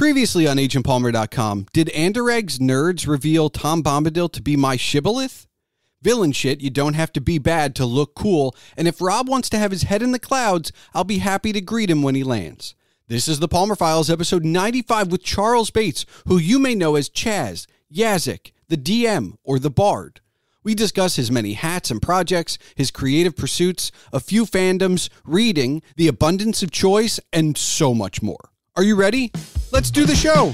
Previously on AgentPalmer.com, did Anderegg's nerds reveal Tom Bombadil to be my shibboleth? Villain shit, you don't have to be bad to look cool, and if Rob wants to have his head in the clouds, I'll be happy to greet him when he lands. This is the Palmer Files, episode 95 with Charles Bates, who you may know as Chaz, Yahzick, the DM, or the Bard. We discuss his many hats and projects, his creative pursuits, a few fandoms, reading, the abundance of choice, and so much more. Are you ready? Let's do the show.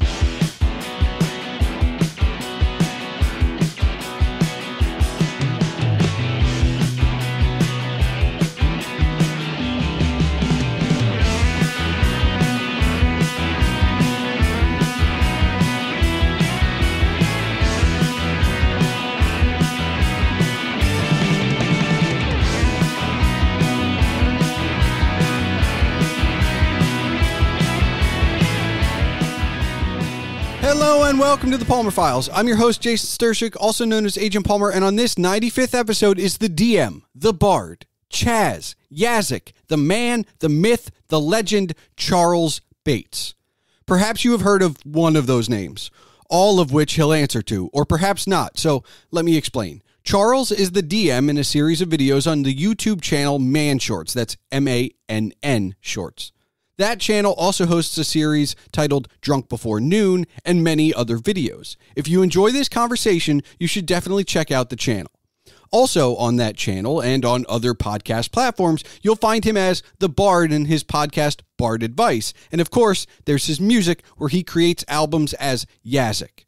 Hello and welcome to the Palmer Files. I'm your host, Jason Stershik, also known as Agent Palmer, and on this 95th episode is the DM, the Bard, Chaz, Yahzick, the man, the myth, the legend, Charles Bates. Perhaps you have heard of one of those names, all of which he'll answer to, or perhaps not, so let me explain. Charles is the DM in a series of videos on the YouTube channel Mann Shorts. That's M A N N Shorts. That channel also hosts a series titled Drunk Before Noon and many other videos. If you enjoy this conversation, you should definitely check out the channel. Also, on that channel and on other podcast platforms, you'll find him as the Bard in his podcast Bard Advice. And of course, there's his music where he creates albums as Yahzick.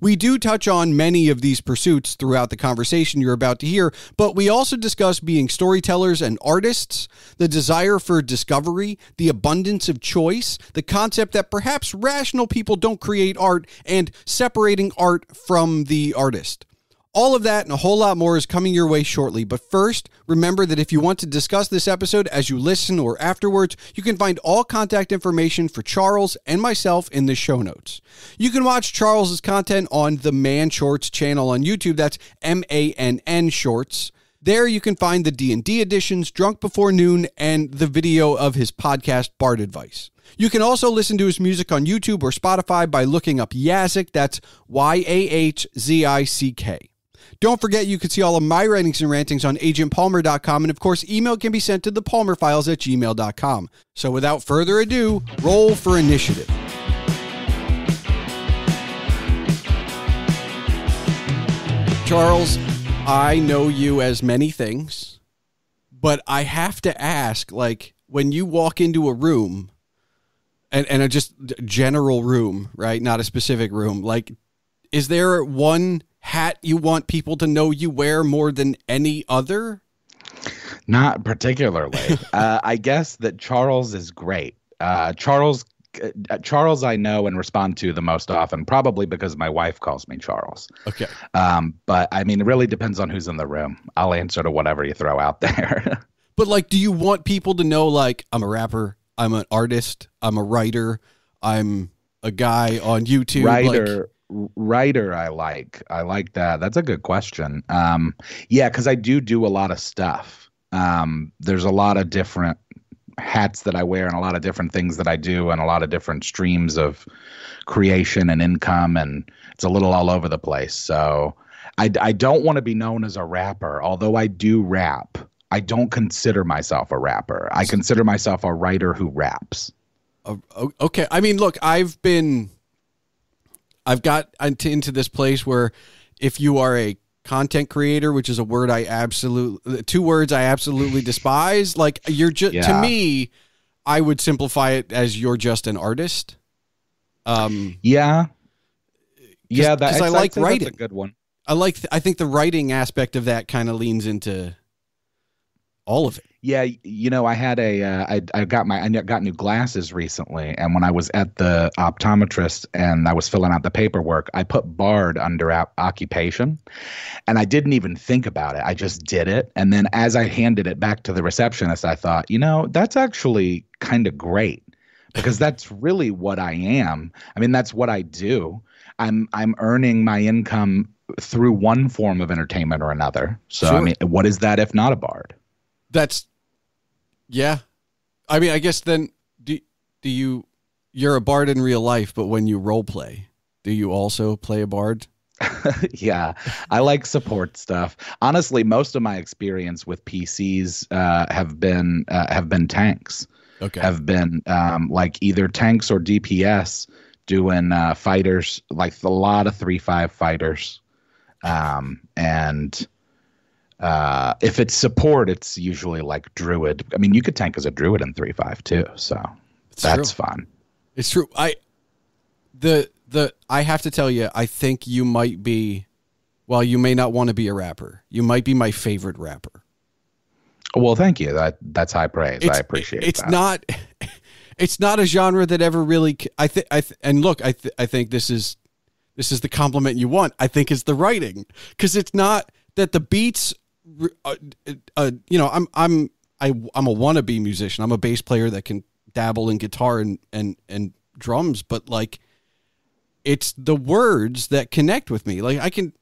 We do touch on many of these pursuits throughout the conversation you're about to hear, but we also discuss being storytellers and artists, the desire for discovery, the abundance of choice, the concept that perhaps rational people don't create art, and separating art from the artist. All of that and a whole lot more is coming your way shortly. But first, remember that if you want to discuss this episode as you listen or afterwards, you can find all contact information for Charles and myself in the show notes. You can watch Charles's content on the Mann Shorts channel on YouTube. That's M A N N Shorts. There you can find the D&D editions, Drunk Before Noon, and the video of his podcast, Bard Advice. You can also listen to his music on YouTube or Spotify by looking up Yahzick. That's Y-A-H-Z-I-C-K. Don't forget you can see all of my writings and rantings on agentpalmer.com. And of course, email can be sent to the palmerfiles at gmail.com. So without further ado, roll for initiative. Charles, I know you as many things, but I have to ask like, when you walk into a room, and, and a just general room, right? Not a specific room. Like, is there one hat you want people to know you wear more than any other? Not particularly. uh, I guess that Charles is great. Uh, Charles, uh, Charles, I know and respond to the most often, probably because my wife calls me Charles. Okay. Um, but I mean, it really depends on who's in the room. I'll answer to whatever you throw out there. but like, do you want people to know, like, I'm a rapper, I'm an artist, I'm a writer, I'm a guy on YouTube, writer? Like, writer i like. I like that. That's a good question. Um yeah because i do do a lot of stuff. Um there's a lot of different hats that i wear and a lot of different things that i do and a lot of different streams of creation and income and it's a little all over the place. So i, I don't want to be known as a rapper although i do rap. I don't consider myself a rapper. I consider myself a writer who raps. Uh, okay. I mean look i've been I've got into this place where if you are a content creator, which is a word I absolutely two words I absolutely despise, like you're just yeah. to me, I would simplify it as you're just an artist. Um, yeah, yeah, because I like writing. a good one. I like. I think the writing aspect of that kind of leans into all of it. Yeah, you know, I had a, uh, I, I got my, I got new glasses recently, and when I was at the optometrist and I was filling out the paperwork, I put Bard under occupation, and I didn't even think about it. I just did it, and then as I handed it back to the receptionist, I thought, you know, that's actually kind of great because that's really what I am. I mean, that's what I do. I'm I'm earning my income through one form of entertainment or another. So sure. I mean, what is that if not a bard? That's yeah. I mean, I guess then do do you you're a bard in real life, but when you role play, do you also play a bard? yeah, I like support stuff. Honestly, most of my experience with PCs uh, have been uh, have been tanks. Okay. Have been um, like either tanks or DPS doing uh, fighters, like a lot of three five fighters, um, and uh, if it's support, it's usually like druid. I mean, you could tank as a druid in three five too, so It's that's true. fun. It's true. I the the I have to tell you, I think you might be. Well, you may not want to be a rapper. You might be my favorite rapper. Well, thank you. That that's high praise. It's, I appreciate It's that. not. It's not a genre that ever really. I think. I th- and look, I th- I think this is this is the compliment you want. I think is the writing because it's not that the beats. Uh, uh, you know, I'm I'm I, I'm a wannabe musician. I'm a bass player that can dabble in guitar and and and drums, but like, it's the words that connect with me. Like I can.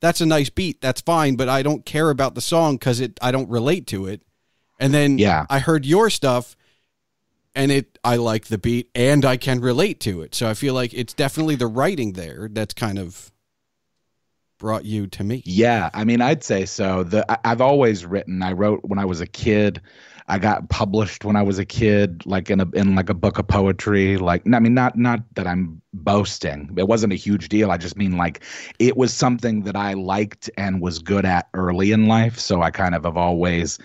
That's a nice beat. That's fine, but I don't care about the song because it. I don't relate to it. And then Yeah. I heard your stuff and it I like the beat and I can relate to it. So I feel like it's definitely the writing there that's kind of brought you to me. Yeah, I mean, I'd say so. The I- I've always written. I wrote when I was a kid. I got published when I was a kid, like in a in like a book of poetry. Like, I mean, not not that I'm boasting. It wasn't a huge deal. I just mean like it was something that I liked and was good at early in life. So I kind of have always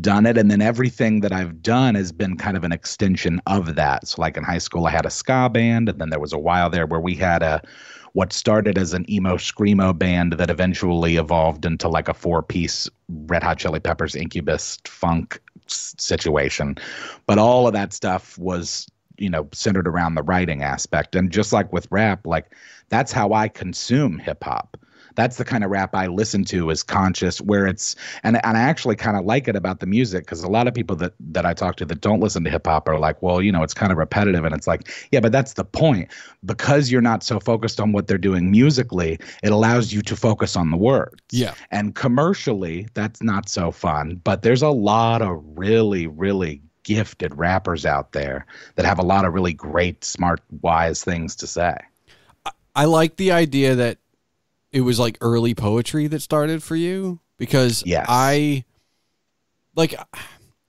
done it, and then everything that I've done has been kind of an extension of that. So, like in high school, I had a ska band, and then there was a while there where we had a what started as an emo screamo band that eventually evolved into like a four piece Red Hot Chili Peppers Incubus funk situation. But all of that stuff was, you know, centered around the writing aspect. And just like with rap, like that's how I consume hip hop. That's the kind of rap I listen to is conscious, where it's and and I actually kind of like it about the music because a lot of people that that I talk to that don't listen to hip hop are like, well, you know, it's kind of repetitive, and it's like, yeah, but that's the point because you're not so focused on what they're doing musically, it allows you to focus on the words. Yeah. And commercially, that's not so fun. But there's a lot of really, really gifted rappers out there that have a lot of really great, smart, wise things to say. I like the idea that it was like early poetry that started for you because Yes. I like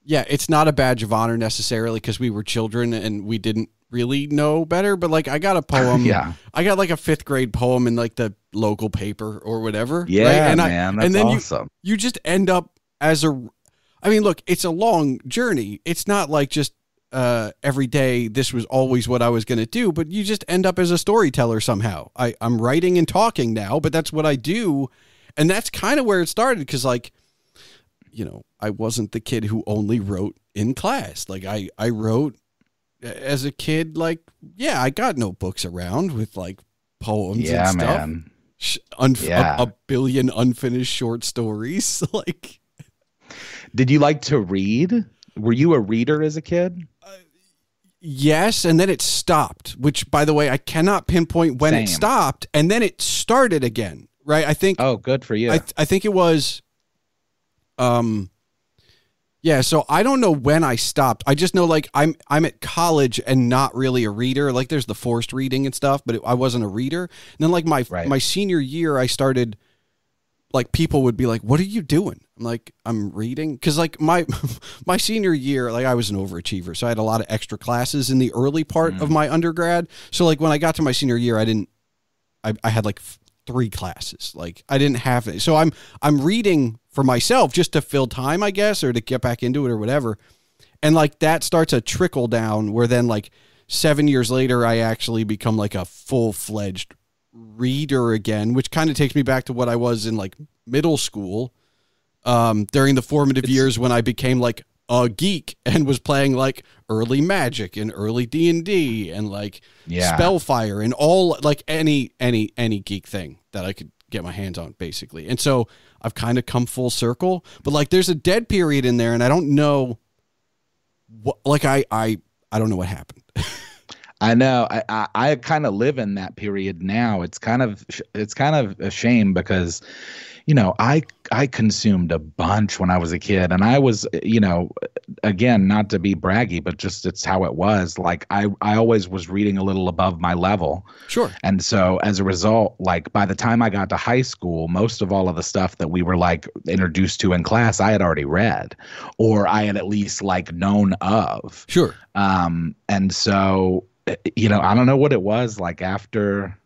yeah, it's not a badge of honor necessarily because we were children and we didn't really know better, but like I got a poem Yeah. I got like a 5th grade poem in like the local paper or whatever. Yeah, right? and I, man. That's and then awesome. you you just end up as a I mean, look, it's a long journey. It's not like just uh, every day this was always what I was going to do, but you just end up as a storyteller somehow. I, I'm writing and talking now, but that's what I do. And that's kind of where it started because, like, you know, I wasn't the kid who only wrote in class. Like, I, I wrote as a kid, like, yeah, I got notebooks around with like poems yeah, and stuff. man. Unf- Yeah. a, a billion unfinished short stories. like, Did you like to read? Were you a reader as a kid? Yes, and then it stopped, which by the way, I cannot pinpoint when it stopped, and then it started again. Right? I think Oh, good for you. I I think it was um yeah, so I don't know when I stopped. I just know like I'm I'm at college and not really a reader. Like there's the forced reading and stuff, but it, I wasn't a reader. And then like my Right. my senior year I started like people would be like, "What are you doing?" I'm like, "I'm reading." Cuz like my my senior year, like I was an overachiever. So I had a lot of extra classes in the early part Mm. of my undergrad. So like when I got to my senior year, I didn't I, I had like f- three classes. Like I didn't have it. So I'm I'm reading for myself just to fill time, I guess, or to get back into it or whatever. And like that starts a trickle down where then like seven years later I actually become like a full fledged reader again, which kind of takes me back to what I was in like middle school. Um, during the formative It's- years when I became like a geek and was playing like early magic and early D and D and like Yeah. Spellfire and all like any any any geek thing that I could get my hands on basically. And so I've kind of come full circle, but like there's a dead period in there and I don't know what like I I I don't know what happened. I know. I I, I kind of live in that period now. It's kind of it's kind of a shame because, you know, I I consumed a bunch when I was a kid, and I was you know again, not to be braggy, but just it's how it was. Like I, I always was reading a little above my level. Sure. And so as a result, like by the time I got to high school, most of all of the stuff that we were like introduced to in class, I had already read, or I had at least like known of. Sure. Um, and so, you know, I don't know what it was like after.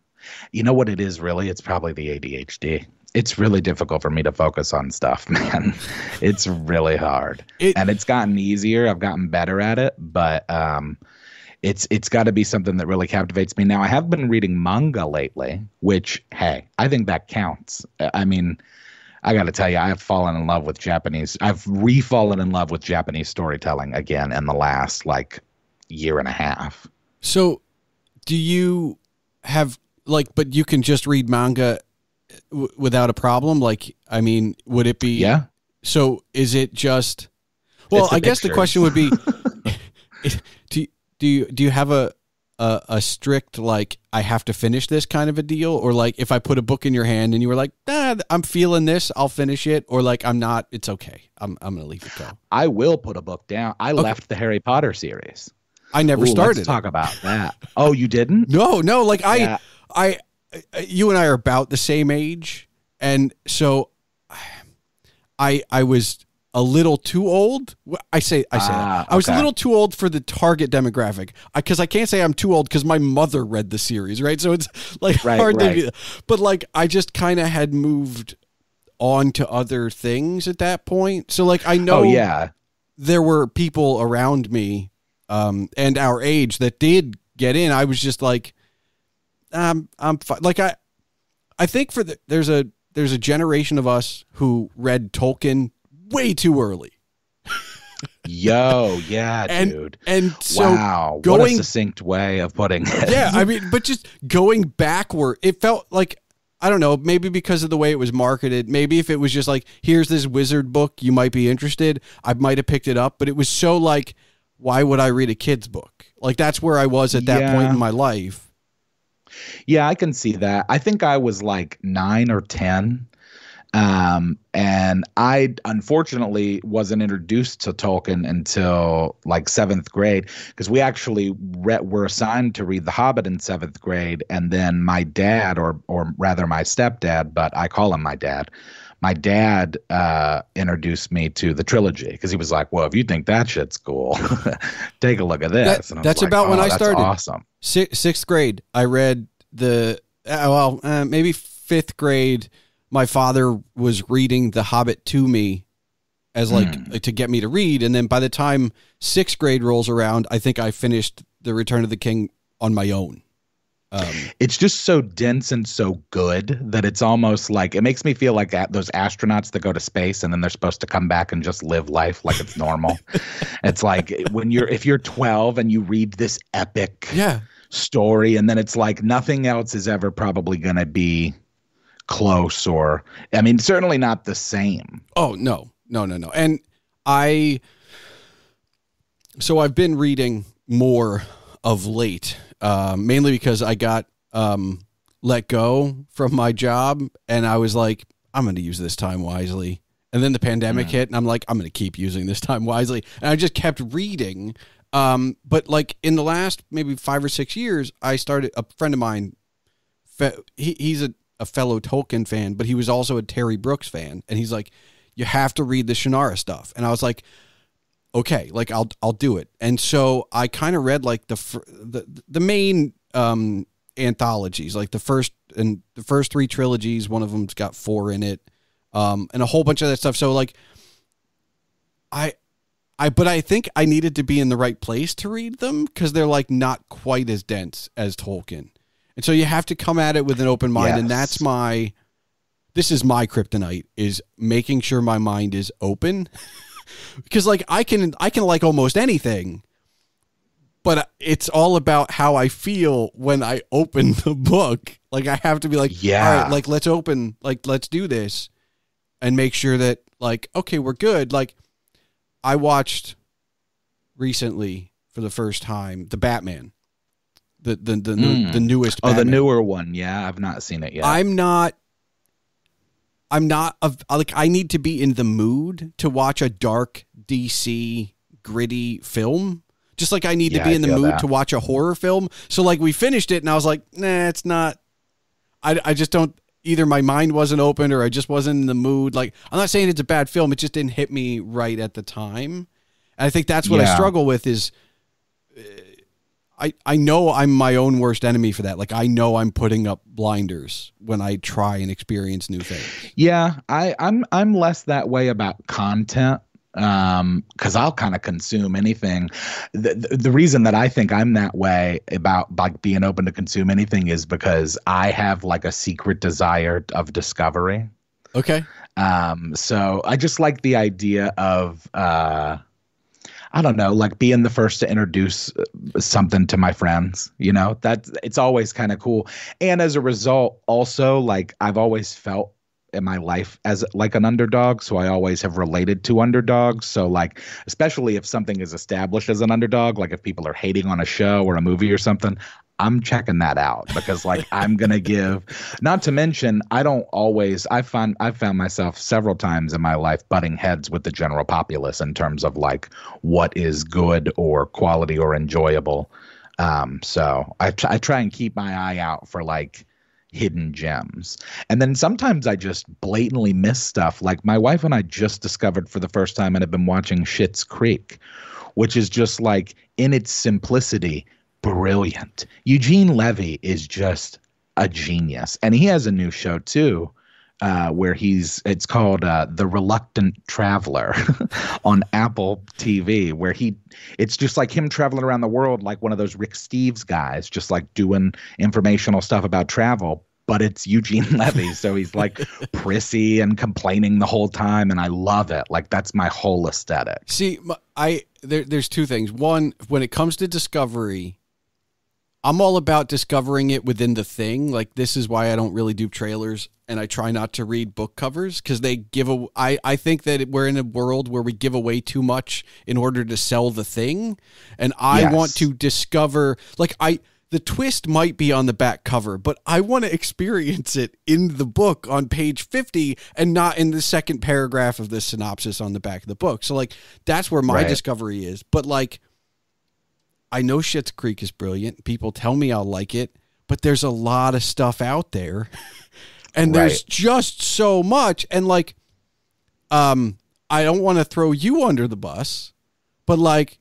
You know what it is really? It's probably the ADHD it's really difficult for me to focus on stuff, man. it's really hard. It, and it's gotten easier. I've gotten better at it, but um it's it's got to be something that really captivates me. Now, I have been reading manga lately, which hey, I think that counts. I mean, I got to tell you, I've fallen in love with Japanese. I've re-fallen in love with Japanese storytelling again in the last like year and a half. So, do you have like but you can just read manga w- without a problem? Like, I mean, would it be? Yeah. So is it just? Well, I guess the question would be, do do you do you have a, a a strict like I have to finish this kind of a deal, or like if I put a book in your hand and you were like, ah, I'm feeling this, I'll finish it, or like I'm not, it's okay, I'm I'm gonna leave it go. I will put a book down. I okay. left the Harry Potter series. I never Ooh, started. Let's talk about that. Oh, you didn't? no, no. Like I, yeah. I, you and I are about the same age, and so I I was a little too old. I say I say ah, I was a little too old for the target demographic because I, I, can't say I'm too old because my mother read the series, right? So it's like right, hard right. to, but like I just kind of had moved on to other things at that point. So like I know, oh, yeah, there were people around me um, and our age that did get in. I was just like, um, I'm fi-. like I, I think for the there's a there's a generation of us who read Tolkien way too early. Yo, yeah, and, dude. And so wow, going, what a succinct way of putting it. Yeah, I mean, but just going backward, it felt like I don't know, maybe because of the way it was marketed. Maybe if it was just like, here's this wizard book, you might be interested. I might have picked it up, but it was so like, why would I read a kid's book? Like that's where I was at that yeah. point in my life. Yeah, I can see that. I think I was like nine or 10. Um, and I unfortunately wasn't introduced to Tolkien until like seventh grade because we actually re- were assigned to read The Hobbit in seventh grade. And then my dad, or, or rather my stepdad, but I call him my dad, my dad uh, introduced me to the trilogy because he was like, "Well, if you think that shit's cool, take a look at this." That, that's like, about oh, when I started. Awesome. sixth grade, I read the uh, well, uh, maybe fifth grade. My father was reading The Hobbit to me as like hmm. to get me to read, and then by the time sixth grade rolls around, I think I finished The Return of the King on my own. Um, it's just so dense and so good that it's almost like it makes me feel like those astronauts that go to space and then they're supposed to come back and just live life like it's normal. it's like when you're if you're 12 and you read this epic yeah. story and then it's like nothing else is ever probably going to be close or I mean certainly not the same. Oh no. No, no, no. And I so I've been reading more of late um, mainly because I got um, let go from my job, and I was like, I'm going to use this time wisely. And then the pandemic hit, and I'm like, I'm going to keep using this time wisely. And I just kept reading. Um, but like in the last maybe five or six years, I started. A friend of mine, he, he's a, a fellow Tolkien fan, but he was also a Terry Brooks fan, and he's like, you have to read the Shannara stuff. And I was like, okay, like I'll I'll do it. And so I kind of read like the the the main um anthologies, like the first and the first three trilogies. One of them's got four in it, um, and a whole bunch of that stuff. So like, I. I but I think I needed to be in the right place to read them because they're like not quite as dense as Tolkien, and so you have to come at it with an open mind, yes. and that's my this is my kryptonite is making sure my mind is open because like I can I can like almost anything, but it's all about how I feel when I open the book. Like I have to be like, yeah, all right, like let's open, like let's do this, and make sure that like okay, we're good. Like I watched recently for the first time the Batman. The the the, mm. the newest Oh, the newer one. Yeah, I've not seen it yet. I'm not I'm not of like I need to be in the mood to watch a dark DC gritty film. Just like I need Yeah, to be I in the mood that. to watch a horror film. So like we finished it and I was like, nah, it's not. I I just don't. Either my mind wasn't open or I just wasn't in the mood. Like I'm not saying it's a bad film. It just didn't hit me right at the time. And I think that's what I struggle with is I, I know I'm my own worst enemy for that. Like I know I'm putting up blinders when I try and experience new things. Yeah, I, I'm I'm less that way about content um because i'll kind of consume anything the, the the reason that i think i'm that way about like being open to consume anything is because i have like a secret desire of discovery Okay. um so i just like the idea of uh I don't know, like being the first to introduce uh, something to my friends, you know, that it's always kind of cool. And as a result, also like I've always felt in my life as like an underdog, so I always have related to underdogs. So like especially if something is established as an underdog, like if people are hating on a show or a movie or something, I'm checking that out because like I'm gonna give not to mention I don't always I find I've found myself several times in my life butting heads with the general populace in terms of like what is good or quality or enjoyable. Um, so I I try and keep my eye out for like hidden gems. And then sometimes I just blatantly miss stuff. Like my wife and I just discovered for the first time and have been watching Schitt's Creek, which is just like in its simplicity brilliant. Eugene Levy is just a genius. And he has a new show too. Uh, where he's it's called uh, the reluctant traveler on apple tv where he it's just like him traveling around the world like one of those rick steves guys just like doing informational stuff about travel but it's eugene levy so he's like prissy and complaining the whole time and i love it like that's my whole aesthetic See, I, there, there's two things. One, when it comes to discovery, I'm all about discovering it within the thing. Like this is why I don't really do trailers and I try not to read book covers because they give a. I I think that we're in a world where we give away too much in order to sell the thing, and I Yes. want to discover. Like I. The twist might be on the back cover, but I want to experience it in the book on page 50 and not in the second paragraph of the synopsis on the back of the book. So, like, that's where my Right. discovery is. But, like, I know Schitt's Creek is brilliant. People tell me I'll like it, but there's a lot of stuff out there. and there's Right. just so much. And, like, um, I don't want to throw you under the bus, but, like,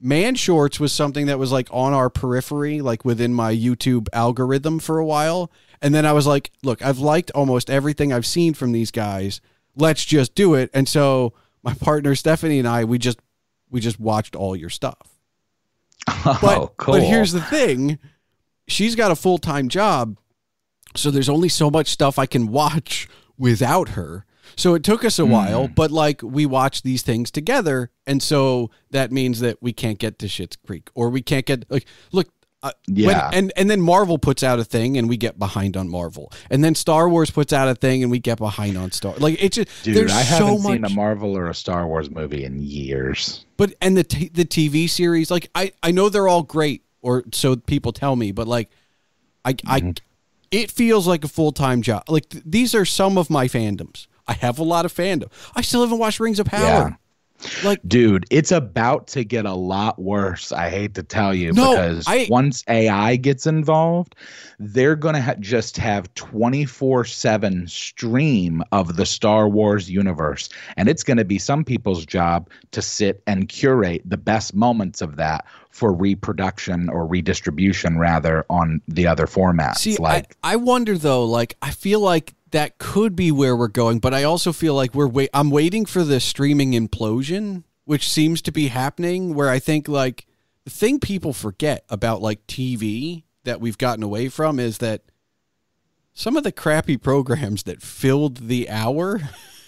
Mann Shorts was something that was like on our periphery, like within my YouTube algorithm for a while. And then I was like, look, I've liked almost everything I've seen from these guys. Let's just do it. And so my partner Stephanie and I, we just we just watched all your stuff. But oh cool but here's the thing. She's got a full-time job. So there's only so much stuff I can watch without her. So it took us a hmm. while, but like we watch these things together, and so that means that we can't get to Schitt's Creek, or we can't get like look. Uh, when- Yeah. and and then Marvel puts out a thing, and we get behind on Marvel, and then Star Wars puts out a thing, and we get behind on Star. Like it's just Dude, there's I haven't so much. seen a Marvel or a Star Wars movie in years. But and the t- the TV series, like I I know they're all great, or so people tell me. But like, I I it feels like a full time job. Like th- these are some of my fandoms. I have a lot of fandom. I still haven't watched Rings of Power. Like Dude, it's about to get a lot worse. I hate to tell you No, because I- once AI gets involved, they're going to ha- just have 24/7 stream of the Star Wars universe and it's going to be some people's job to sit and curate the best moments of that for reproduction or redistribution rather on the other formats. See, like I, I wonder though. Like, I feel like that could be where we're going, but I also feel like we're wait. I'm waiting for the streaming implosion, which seems to be happening. Where I think like the thing people forget about like TV that we've gotten away from is that some of the crappy programs that filled the hour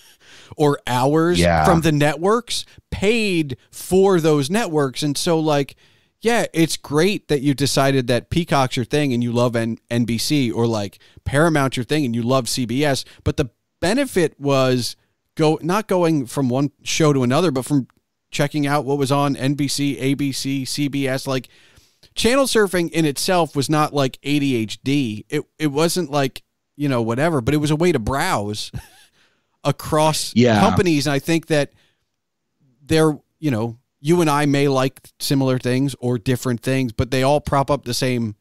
or hours Yeah. from the networks paid for those networks, and so like yeah, it's great that you decided that Peacock's your thing and you love N- NBC or like Paramount's your thing and you love CBS, but the benefit was go not going from one show to another, but from checking out what was on NBC, ABC, CBS. Like channel surfing in itself was not like ADHD. It it wasn't like you know whatever, but it was a way to browse across Yeah. companies. And I think that they're you know you and I may like similar things or different things, but they all prop up the same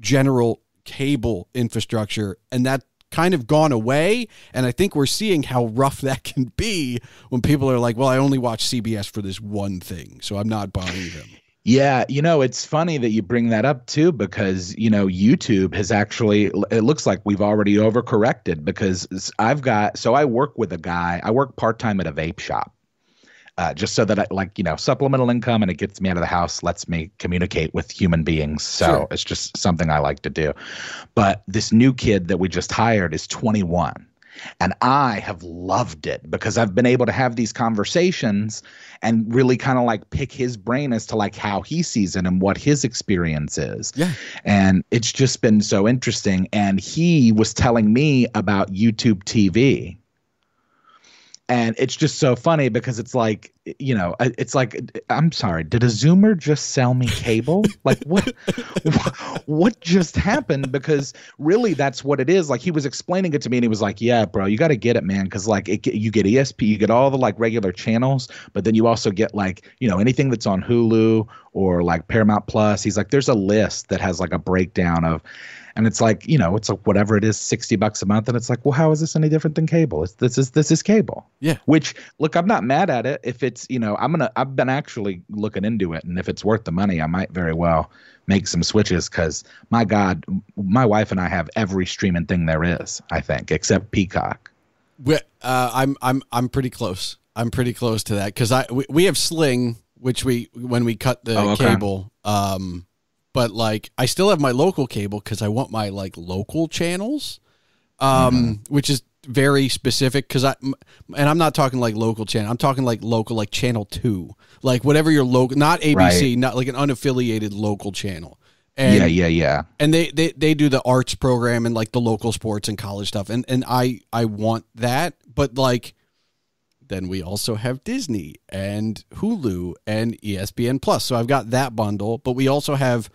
general cable infrastructure, and that kind of gone away. And I think we're seeing how rough that can be when people are like, "Well, I only watch CBS for this one thing, so I'm not buying them." Yeah, you know, it's funny that you bring that up too, because, you know, YouTube has actually, it looks like we've already overcorrected because I've got, so I work with a guy, I work part time at a vape shop uh, just so that I like you know supplemental income and it gets me out of the house, lets me communicate with human beings. So sure. it's just something I like to do. But this new kid that we just hired is 21. And I have loved it because I've been able to have these conversations and really kind of like pick his brain as to like how he sees it and what his experience is. Yeah. And it's just been so interesting. And he was telling me about YouTube TV and it's just so funny because it's like you know uh, it's like i'm sorry did a zoomer just sell me cable? Like what what just happened? Because really that's what it is. Like he was explaining it to me and he was like yeah bro you got to get it man because like it, you get esp you get all the like regular channels but then you also get like you know anything that's on hulu or like paramount plus. He's like there's a list that has like a breakdown of and it's like you know it's like whatever it is 60 bucks a month. And it's like well how is this any different than cable? It's, this is this is cable. Yeah. Which look i'm not mad at it. If it's you know i'm gonna i've been actually looking into it. And if it's worth the money i might very well make some switches. Because my god my wife and i have every streaming thing there is i think except peacock. We, uh, i'm i'm i'm pretty close. I'm pretty close to that. Because i we, we have sling which we when we cut the oh, okay. cable um but like I still have my local cable because I want my like local channels, um, mm-hmm. which is very specific because I and I'm not talking like local channel. I'm talking like local, like channel two, like whatever your local, not ABC, right. not like an unaffiliated local channel. And, yeah, yeah, yeah. And they, they they do the arts program and like the local sports and college stuff, and and I I want that, but like then we also have Disney and Hulu and ESPN Plus. So I've got that bundle, but we also have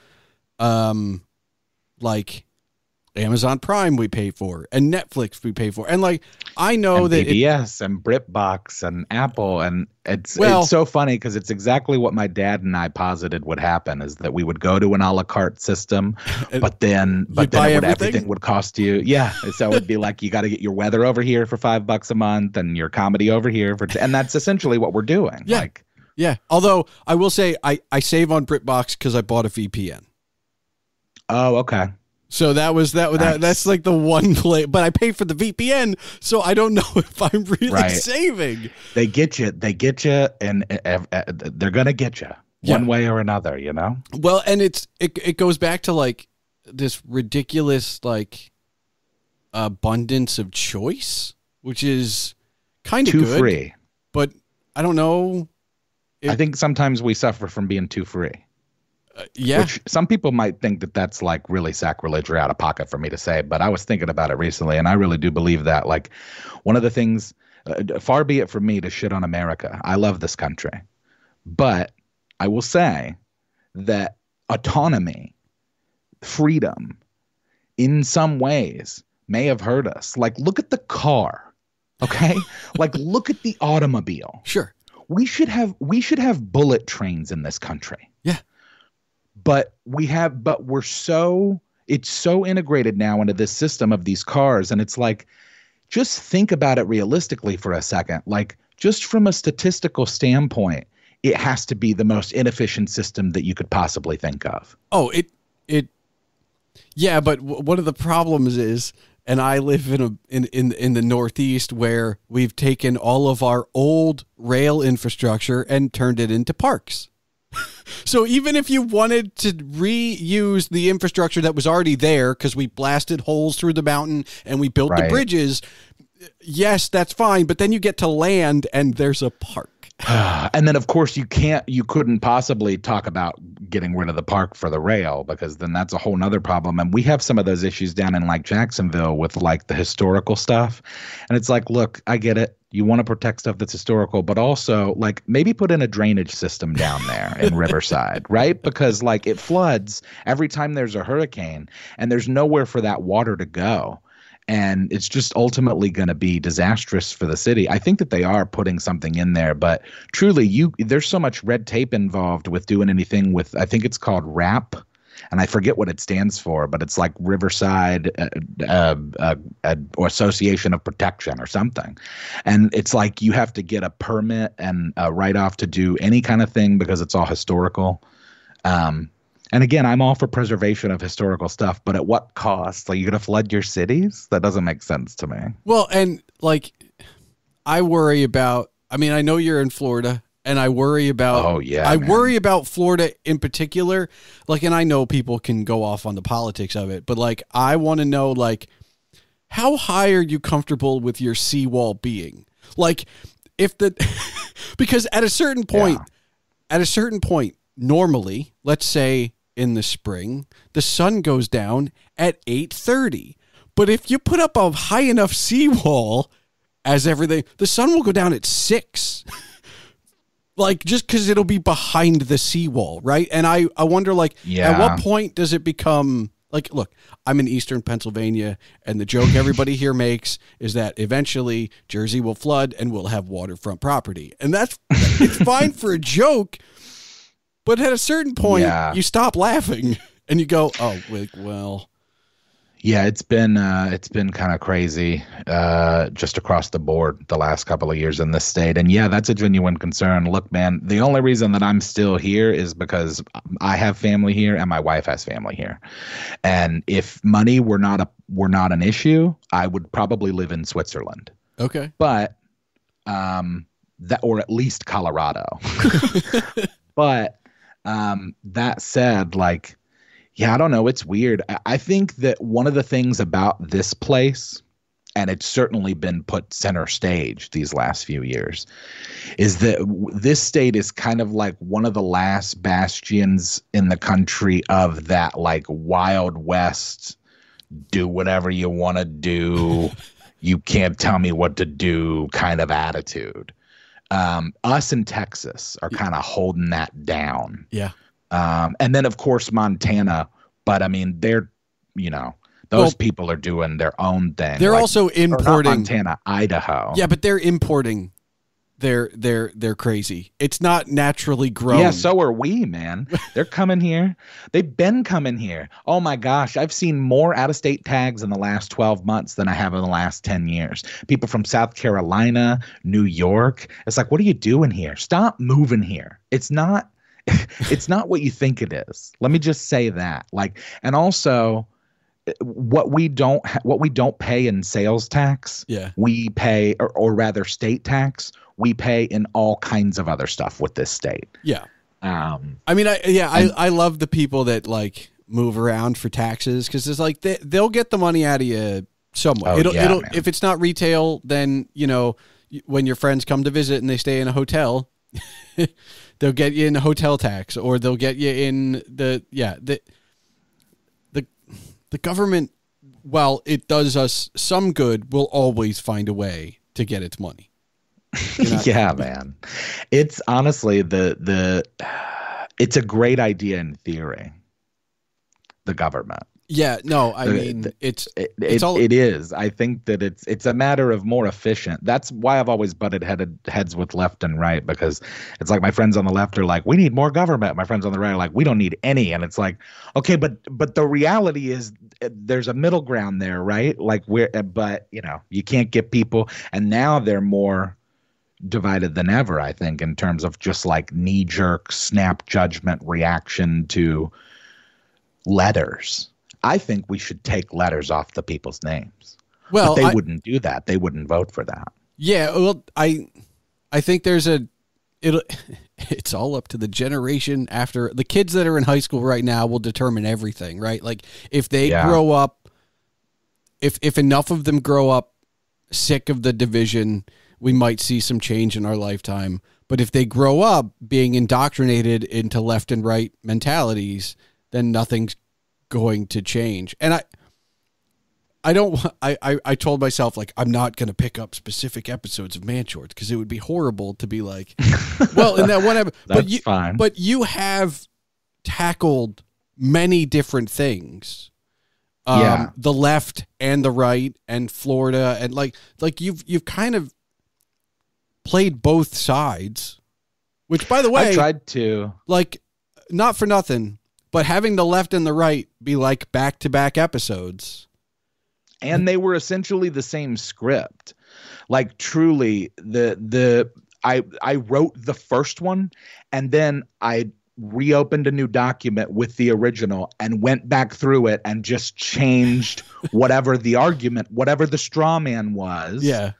um like Amazon Prime we pay for and Netflix we pay for. And like I know and that PBS it, and BritBox and Apple and it's well, it's so funny because it's exactly what my dad and I posited would happen is that we would go to an a la carte system, but then but then would, everything? would cost you yeah. So it would be like you got to get your weather over here for five bucks a month and your comedy over here for t- and that's essentially what we're doing. Yeah. Like yeah. Although I will say I I save on BritBox because I bought a VPN. Oh, okay. So that was that, nice. that that's like the one play, but I pay for the VPN, so I don't know if I'm really right. saving. They get you, they get you, and uh, uh, they're gonna get you yeah. one way or another, you know. Well, and it's it it goes back to like this ridiculous like abundance of choice, which is kind of too good, free. But I don't know. If, I think sometimes we suffer from being too free. Uh, yeah. Which some people might think that that's like really sacrilege or out of pocket for me to say, but I was thinking about it recently, and I really do believe that. Like, one of the things, uh, far be it from me to shit on America. I love this country, but I will say that autonomy, freedom, in some ways, may have hurt us. Like, look at the car. Okay, like look at the automobile. Sure. We should have we should have bullet trains in this country. But we have but we're so it's so integrated now into this system of these cars. And it's like just think about it realistically for a second. Like just from a statistical standpoint it has to be the most inefficient system that you could possibly think of. Oh it it yeah but w- one of the problems is and I live in a in, in in the Northeast where we've taken all of our old rail infrastructure and turned it into parks so even if you wanted to reuse the infrastructure that was already there because we blasted holes through the mountain and we built right. the bridges, yes, that's fine. But then you get to land and there's a park. and then of course you can't you couldn't possibly talk about getting rid of the park for the rail because then that's a whole nother problem and we have some of those issues down in like jacksonville with like the historical stuff and it's like look i get it you want to protect stuff that's historical but also like maybe put in a drainage system down there in riverside right because like it floods every time there's a hurricane and there's nowhere for that water to go and it's just ultimately going to be disastrous for the city. I think that they are putting something in there, but truly, you there's so much red tape involved with doing anything with. I think it's called RAP, and I forget what it stands for, but it's like Riverside uh, uh, uh, uh, Association of Protection or something. And it's like you have to get a permit and a write off to do any kind of thing because it's all historical. Um, and again, I'm all for preservation of historical stuff, but at what cost? Like, you're going to flood your cities? That doesn't make sense to me. Well, and like, I worry about, I mean, I know you're in Florida and I worry about, Oh, yeah. I man. worry about Florida in particular. Like, and I know people can go off on the politics of it, but like, I want to know, like, how high are you comfortable with your seawall being? Like, if the, because at a certain point, Yeah. at a certain point, normally, let's say in the spring, the sun goes down at 8:30. But if you put up a high enough seawall as everything, the sun will go down at 6. like just cuz it'll be behind the seawall, right? And I I wonder like at what point does it become like look, I'm in eastern Pennsylvania and the joke everybody here makes is that eventually Jersey will flood and we'll have waterfront property. And that's it's fine for a joke, but at a certain point Yeah. you stop laughing and you go, "Oh, wait, well, Yeah, it's been uh, it's been kind of crazy uh, just across the board the last couple of years in this state, and yeah, that's a genuine concern. Look, man, the only reason that I'm still here is because I have family here and my wife has family here, and if money were not a were not an issue, I would probably live in Switzerland, okay." but um, that or at least Colorado. but um, that said, like, yeah, I don't know. It's weird. I- think that one of the things about this place, and it's certainly been put center stage these last few years, is that this state is kind of like one of the last bastions in the country of that like Wild West, do whatever you want to do. you can't tell me what to do kind of attitude. Um, us in Texas are kind of holding that down. Yeah. Um, and then of course Montana, but I mean they're you know those Well, people are doing their own thing. They're Like- also importing Montana, Idaho. Yeah, but they're importing they're they're they're crazy. It's not naturally grown. Yeah, so are we, man. They're coming here. They've been coming here. Oh my gosh, I've seen more out of state tags in the last 12 months than I have in the last 10 years. People from South Carolina, New York. It's like, what are you doing here? Stop moving here. It's not it's not what you think it is. Let me just say that. Like and also what we don't ha- what we don't pay in sales tax, yeah. we pay or, or rather state tax, we pay in all kinds of other stuff with this state. Yeah. Um, I mean, I yeah, And- I I love the people that like move around for taxes because it's like they they'll get the money out of you somewhere. Oh, it'll yeah, it'll man. if it's not retail, then you know when your friends come to visit and they stay in a hotel, they'll get you in hotel tax or they'll get you in the yeah the the the government. While it does us some good, will always find a way to get its money. Yeah, man. It's honestly the the it's a great idea in theory. The government. Yeah, no, I mean it's It, It's all- it is. I think that it's it's a matter of more efficient. That's why I've always butted headed heads with left and right because it's like my friends on the left are like, we need more government. My friends on the right are like, we don't need any. And it's like, okay, but but the reality is uh, there's a middle ground there, right? Like we're uh, but you know, you can't get people and now they're more divided than ever, I think, in terms of just like knee jerk snap judgment reaction to letters. I think we should take letters off the people's names. well, but they I- wouldn't do that. They wouldn't vote for that. Yeah, well, I I think there's a it'll it's all up to the generation after the kids that are in high school right now will determine everything, right? Like if they Yeah. grow up if if enough of them grow up sick of the division, we might see some change in our lifetime. But if they grow up being indoctrinated into left and right mentalities, then nothing's going to change. And I I don't. I, I I told myself like I'm not going to pick up specific episodes of Mann Shorts because it would be horrible to be like, well, in that one episode. But you, fine. but you have tackled many different things um, Yeah. the left and the right and Florida and like like you've you've kind of played both sides. Which by the way, I tried to. like not for nothing, but having the left and the right be like back to back episodes. and they were essentially the same script like truly the the i i wrote the first one and then i reopened a new document with the original and went back through it and just changed whatever the argument whatever the straw man was Yeah.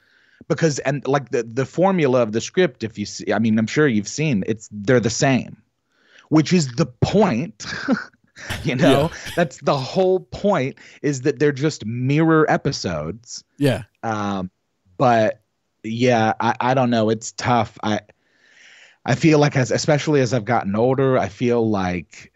because and like the the formula of the script if you see i mean i'm sure you've seen it's they're the same which is the point you know? That's the whole point is that they're just mirror episodes. Yeah. um but yeah i i don't know. It's tough. I i feel like as especially as i've gotten older i feel like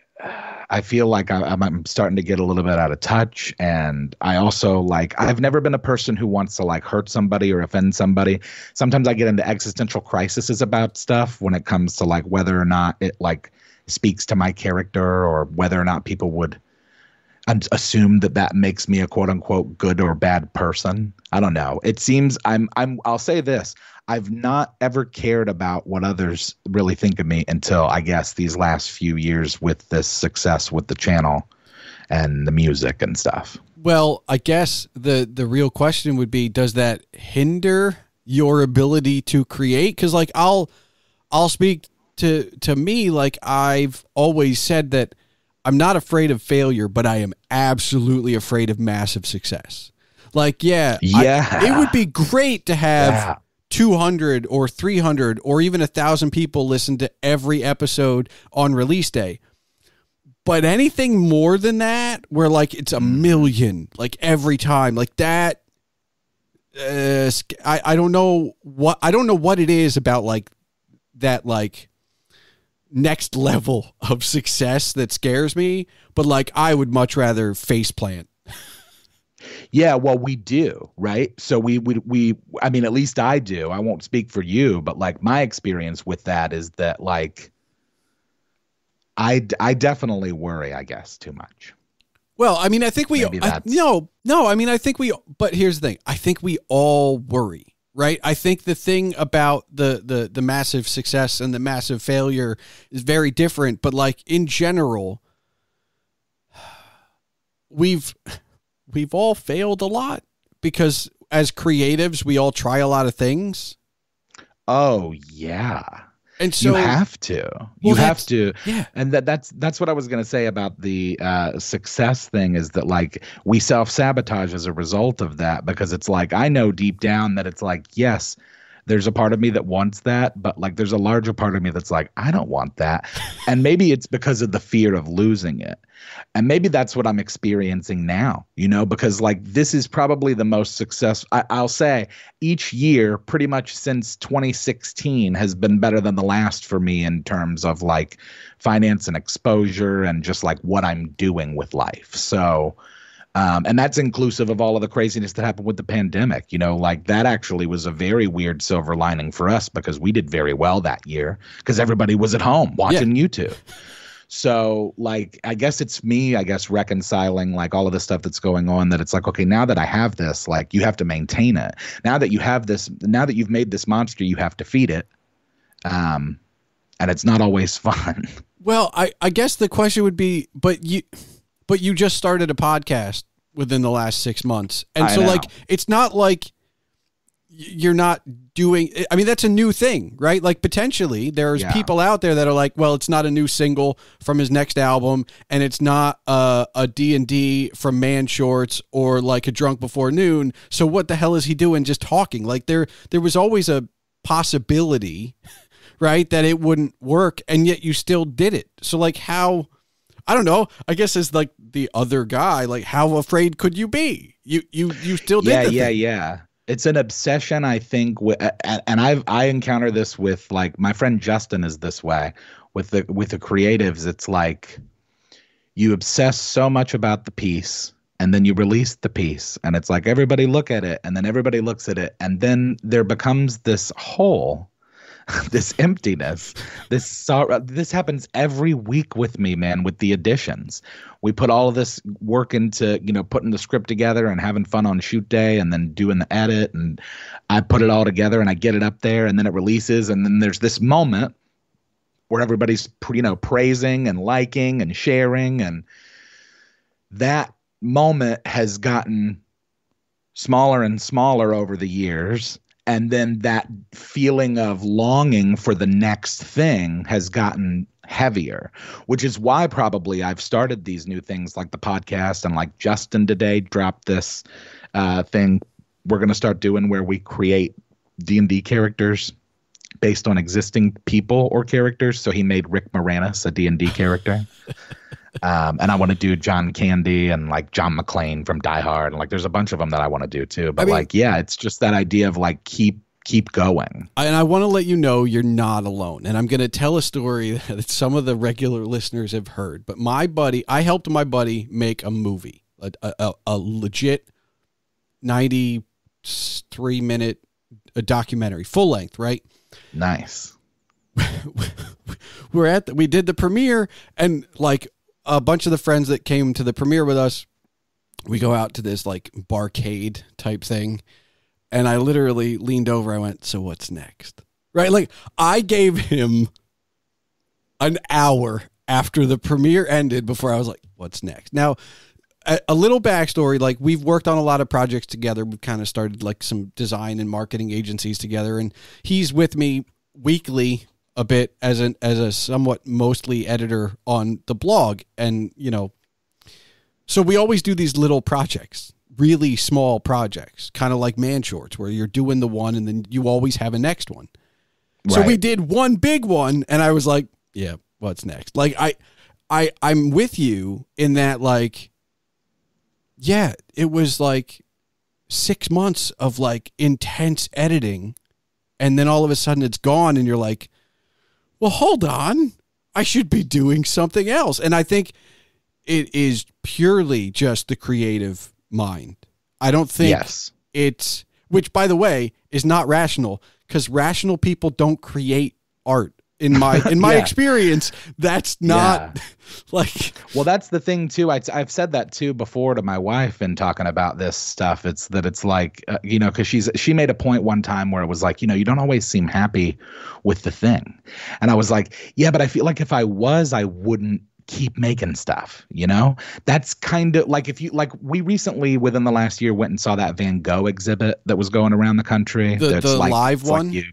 I feel like I, I'm, I'm starting to get a little bit out of touch, and I also like I've never been a person who wants to like hurt somebody or offend somebody. Sometimes I get into existential crises about stuff when it comes to like whether or not it like speaks to my character or whether or not people would assume that that makes me a quote unquote good or bad person. I don't know. It seems I'm I'm I'll say this. I've not ever cared about what others really think of me until I guess these last few years with this success with the channel and the music and stuff. Well, I guess the the real question would be does that hinder your ability to create cuz like I'll I'll speak to to me like I've always said that I'm not afraid of failure, but I am absolutely afraid of massive success. Like yeah, I- Yeah. it would be great to have Yeah. 200 or 300 or even a thousand people listen to every episode on release day but anything more than that where like it's a million like every time like that uh, I, I don't know what i don't know what it is about like that like next level of success that scares me but like i would much rather face plant Yeah, well, we do, right? So we we we I mean, at least I do. I won't speak for you, but like my experience with that is that like I I definitely worry, I guess, too much. Well, I mean, I think we I, no, no. I mean, I think we. But here's the thing: I think we all worry, right? I think the thing about the the the massive success and the massive failure is very different. But like in general, we've we've all failed a lot because as creatives, we all try a lot of things, Oh, yeah. And so you have to. you have to. yeah, And that that's that's what I was gonna say about the uh, success thing is that like we self sabotage as a result of that because it's like I know deep down that it's like yes, there's a part of me that wants that, but like there's a larger part of me that's like I don't want that, and maybe it's because of the fear of losing it, and maybe that's what I'm experiencing now, you know, because like this is probably the most success. I, I'll say each year, pretty much since 2016, has been better than the last for me in terms of like finance and exposure and just like what I'm doing with life. So, um, and that's inclusive of all of the craziness that happened with the pandemic. You know, like that actually was a very weird silver lining for us because we did very well that year because everybody was at home watching YouTube. So, like, I guess it's me, I guess, reconciling like all of the stuff that's going on that it's like, okay, now that I have this, like, you have to maintain it. Now that you have this, now that you've made this monster, you have to feed it. Um, and it's not always fun. Well, I, I guess the question would be, but you, but you just started a podcast within the last six months, and I so know. like it's not like you're not doing. I mean, that's a new thing, right? Like potentially there's Yeah. people out there that are like, well, it's not a new single from his next album, and it's not uh, a D and D from Mann Shorts or like a Drunk Before Noon. So what the hell is he doing? Just talking? Like there, there was always a possibility right that it wouldn't work and yet you still did it so like how i don't know i guess as like the other guy like how afraid could you be you you you still did yeah, yeah, thing. yeah. It's an obsession, I think, with, and I've I encounter this with like my friend Justin is this way with the with the creatives. It's like you obsess so much about the piece, and then you release the piece, and it's like everybody look at it, and then everybody looks at it, and then there becomes this hole this emptiness, this sorrow. This happens every week with me, man, with the editions. We put all of this work into, you know, putting the script together and having fun on shoot day and then doing the edit. And I put it all together and I get it up there and then it releases. And then there's this moment where everybody's, you know, praising and liking and sharing. And that moment has gotten smaller and smaller over the years and then that feeling of longing for the next thing has gotten heavier which is why probably i've started these new things like the podcast and like justin today dropped this uh, thing. We're going to start doing where we create d&d characters based on existing people or characters so he made rick moranis a d&d character um, and I want to do John Candy and like John McClane from Die Hard, and like there's a bunch of them that I want to do too. But I mean, like, yeah, it's just that idea of like keep keep going. And I want to let you know you're not alone. And I'm going to tell a story that some of the regular listeners have heard. But my buddy, I helped my buddy make a movie, a, a, a legit 93 minute a documentary, full length, right? Nice. we're at the, we did the premiere and like a bunch of the friends that came to the premiere with us, we go out to this like barcade type thing. And I literally leaned over. I went, So what's next? Right? Like I gave him an hour after the premiere ended before I was like, What's next? Now, a, a little backstory like we've worked on a lot of projects together. We've kind of started like some design and marketing agencies together. And he's with me weekly a bit as an as a somewhat mostly editor on the blog and you know so we always do these little projects really small projects kind of like Mann Shorts where you're doing the one and then you always have a next one right. so we did one big one and i was like yeah what's next like i i i'm with you in that like yeah it was like six months of like intense editing and then all of a sudden it's gone and you're like well, hold on. I should be doing something else. And I think it is purely just the creative mind. I don't think yes. it's, which by the way is not rational because rational people don't create art in my in my yeah. experience that's not yeah. like well that's the thing too. I, i've said that too before to my wife in talking about this stuff. It's that it's like uh, you know because she's she made a point one time where it was like you know you don't always seem happy with the thing. And i was like yeah but i feel like if i was i wouldn't keep making stuff you know? That's kind of like if you like we recently within the last year went and saw that van gogh exhibit that was going around the country the, the like, live one like you,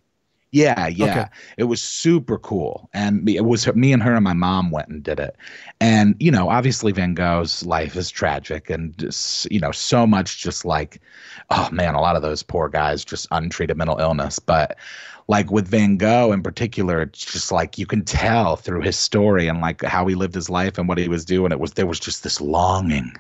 yeah, yeah. Okay. It was super cool. And it was her, me and her and my mom went and did it. And, you know, obviously Van Gogh's life is tragic and, just, you know, so much just like, oh man, a lot of those poor guys just untreated mental illness. But like with Van Gogh in particular, it's just like you can tell through his story and like how he lived his life and what he was doing. It was, there was just this longing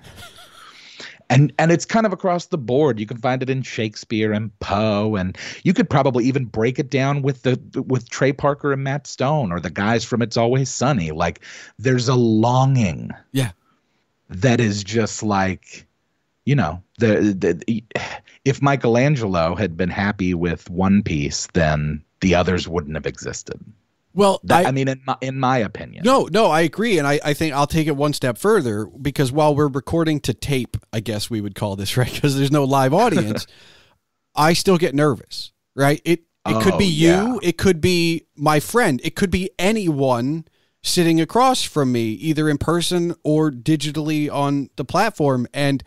and and it's kind of across the board. You can find it in shakespeare and poe and you could probably even break it down with the with trey parker and matt stone or the guys from it's always sunny. Like there's a longing yeah. that is just like you know the, the if michelangelo had been happy with one piece then the others wouldn't have existed well, that, I, I, mean, in my, in my opinion. No, no, I agree. And I, I think I'll take it one step further because while we're recording to tape, I guess we would call this, right? Because there's no live audience, I still get nervous, right? It, it oh, could be oh, you, yeah. it could be my friend, it could be anyone sitting across from me, either in person or digitally on the platform. And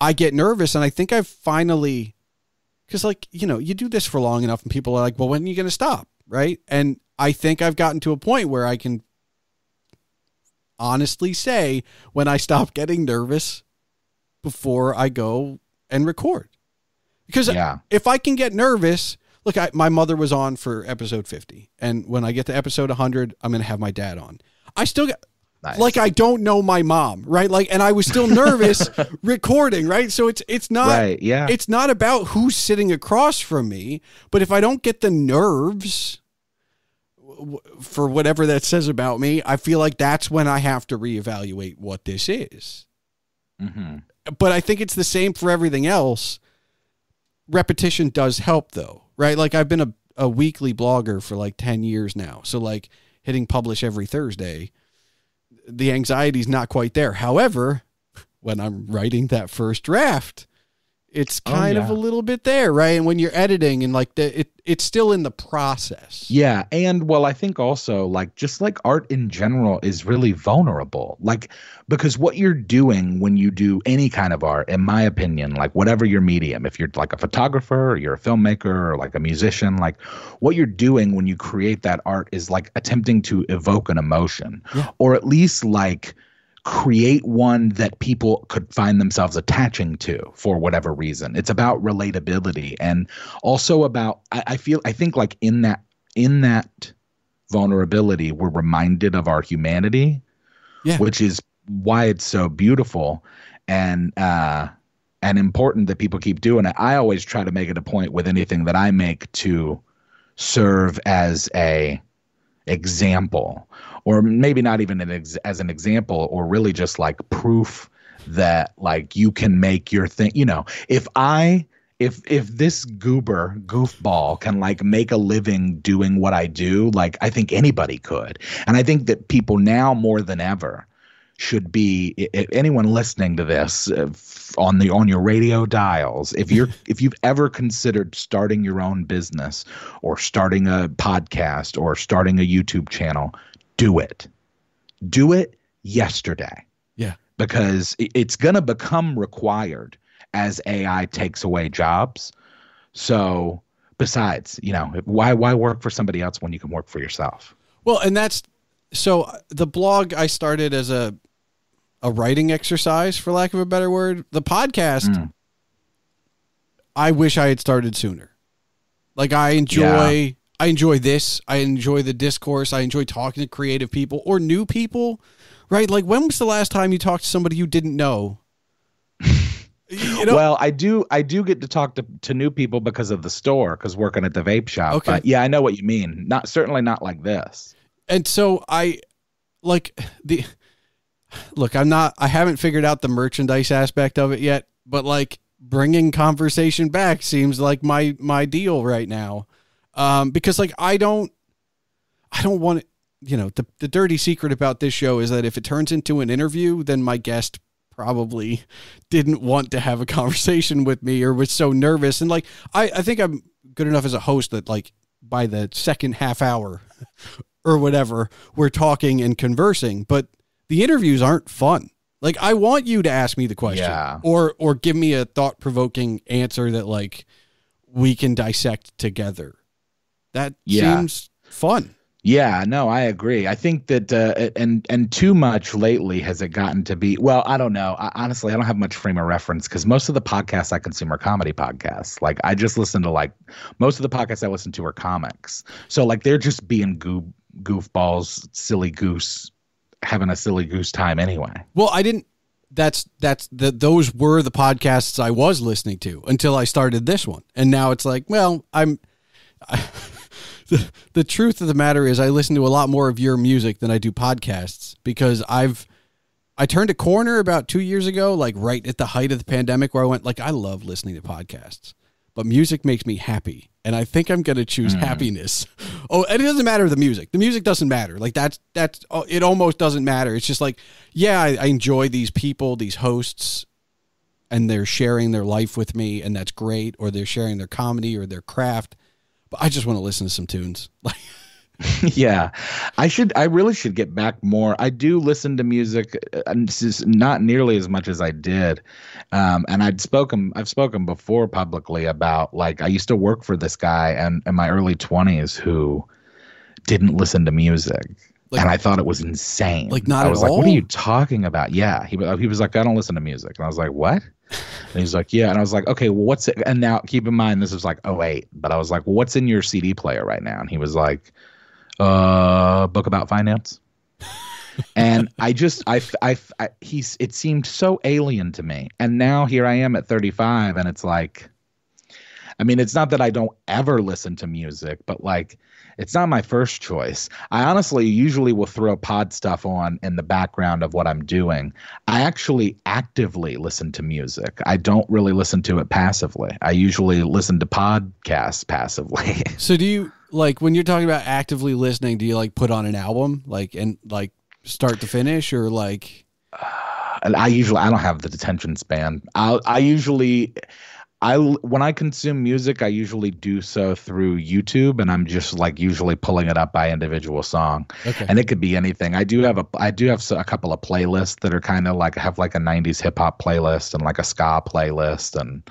I get nervous. And I think I've finally, because, like, you know, you do this for long enough and people are like, well, when are you going to stop? Right. And I think I've gotten to a point where I can honestly say when I stop getting nervous before I go and record. Because yeah. if I can get nervous, look, I, my mother was on for episode 50. And when I get to episode 100, I'm going to have my dad on. I still get. Nice. Like I don't know my mom, right? Like, and I was still nervous recording, right? So it's it's not, right, yeah. It's not about who's sitting across from me, but if I don't get the nerves, for whatever that says about me, I feel like that's when I have to reevaluate what this is. Mm-hmm. But I think it's the same for everything else. Repetition does help, though, right? Like I've been a, a weekly blogger for like 10 years now. So like hitting publish every Thursday, the anxiety's not quite there. However, when I'm writing that first draft, it's Oh, kind of a little bit there, right? And when you're editing and like the it it's still in the process. Yeah, and well, I think also like just like art in general is really vulnerable. Like because what you're doing when you do any kind of art, in my opinion, like whatever your medium, if you're like a photographer or you're a filmmaker or like a musician, like what you're doing when you create that art is like attempting to evoke an emotion Yeah. or at least like create one that people could find themselves attaching to for whatever reason. It's about relatability and also about I, I feel I think like in that in that vulnerability we're reminded of our humanity Yeah. which is why it's so beautiful and uh and important that people keep doing it i always try to make it a point with anything that i make to serve as a example or maybe not even an ex- as an example or really just like proof that like you can make your thing you know if i if if this goober goofball can like make a living doing what i do like i think anybody could. And i think that people now more than ever should be anyone listening to this uh, on the on your radio dials if you're if you've ever considered starting your own business or starting a podcast or starting a YouTube channel do it do it yesterday Yeah. because it's going to become required as AI takes away jobs so besides you know why why work for somebody else when you can work for yourself Well, and that's so the blog I started as a a writing exercise for lack of a better word. The podcast Mm. I wish I had started sooner. Like I enjoy I enjoy this. I enjoy the discourse. I enjoy talking to creative people or new people. Right? Like when was the last time you talked to somebody you didn't know? you know well, I do. I do get to talk to, to new people because of the store, because working at the vape shop. Okay. But yeah, I know what you mean. Not certainly not like this. and so I like the look. I'm not. I haven't figured out the merchandise aspect of it yet, but like bringing conversation back seems like my my deal right now, um, because like I don't, I don't want You know, the the dirty secret about this show is that if it turns into an interview, then my guest probably didn't want to have a conversation with me or was so nervous. And like I, I think I'm good enough as a host that like by the second half hour or whatever we're talking and conversing but the interviews aren't fun. Like i want you to ask me the question Yeah. or or give me a thought-provoking answer that like we can dissect together that Yeah. seems fun Yeah, no, I agree. I think that uh, and and too much lately has it gotten to be. Well, I don't know. I, honestly, I don't have much frame of reference because most of the podcasts I consume are comedy podcasts. Like I just listen to like most of the podcasts I listen to are comics. So like they're just being goof goofballs, silly goose, having a silly goose time anyway. well i didn't that's that's the those were the podcasts i was listening to until i started this one and now it's like well i'm the, the truth of the matter is I listen to a lot more of your music than I do podcasts because I've I turned a corner about 2 years ago like right at the height of the pandemic where I went like I love listening to podcasts but music makes me happy and I think I'm going to choose hmm. happiness. Oh, and it doesn't matter the music. The music doesn't matter. Like that's that's oh, it almost doesn't matter. It's just like yeah, I, I enjoy these people, these hosts and they're sharing their life with me and that's great or they're sharing their comedy or their craft but I just want to listen to some tunes. Like, yeah. I should i really should get back more. I do listen to music uh, and this is not nearly as much as i did. Um, and i'd spoken i've spoken before publicly about like i used to work for this guy and in my early 20s who didn't listen to music. Like- and i thought it was insane. Like, not i was like what are you talking about? Yeah. He, he was like i don't listen to music. And i was like what and he's like, yeah. And I was like, okay, well, what's it? And now keep in mind, this was like 08, but I was like, what's in your CD player right now? And he was like, uh, book about finance. and I just, I, I, I, he's, it seemed so alien to me. And now here I am at 35, and it's like, I mean, it's not that I don't ever listen to music, but like it's not my first choice. I honestly usually will throw pod stuff on in the background of what I'm doing. I actually actively listen to music. I don't really listen to it passively. I usually listen to podcasts passively. So do you like when you're talking about actively listening, do you like put on an album like and like start to finish or like and I usually I don't have the detention span. I I usually I when I consume music, I usually do so through YouTube, and I'm just like usually pulling it up by individual song, Okay. and it could be anything. I do have a I do have a couple of playlists that are kind of like have like a '90s hip hop playlist and like a ska playlist, and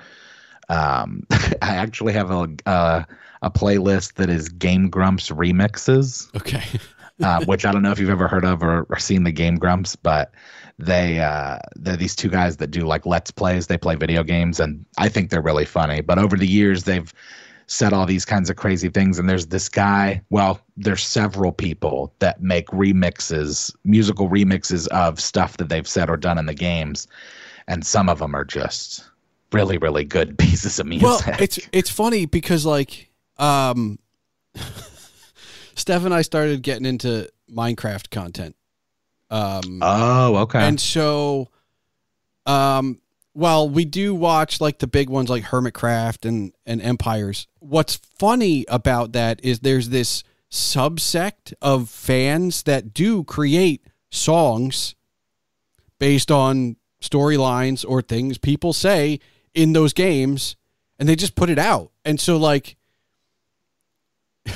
um, I actually have a uh, a playlist that is Game Grumps remixes Okay. uh, which I don't know if you've ever heard of or, or seen the Game Grumps, but they uh, they're these two guys that do like let's plays. They play video games, and I think they're really funny. But over the years, they've said all these kinds of crazy things. And there's this guy. Well, there's several people that make remixes, musical remixes of stuff that they've said or done in the games, and some of them are just really, really good pieces of music. Well, it's it's funny because like um Steph and I started getting into Minecraft content. Um oh, okay. and so um while we do watch like the big ones like Hermitcraft and and Empires, what's funny about that is there's this subsect of fans that do create songs based on storylines or things people say in those games and they just put it out. And so like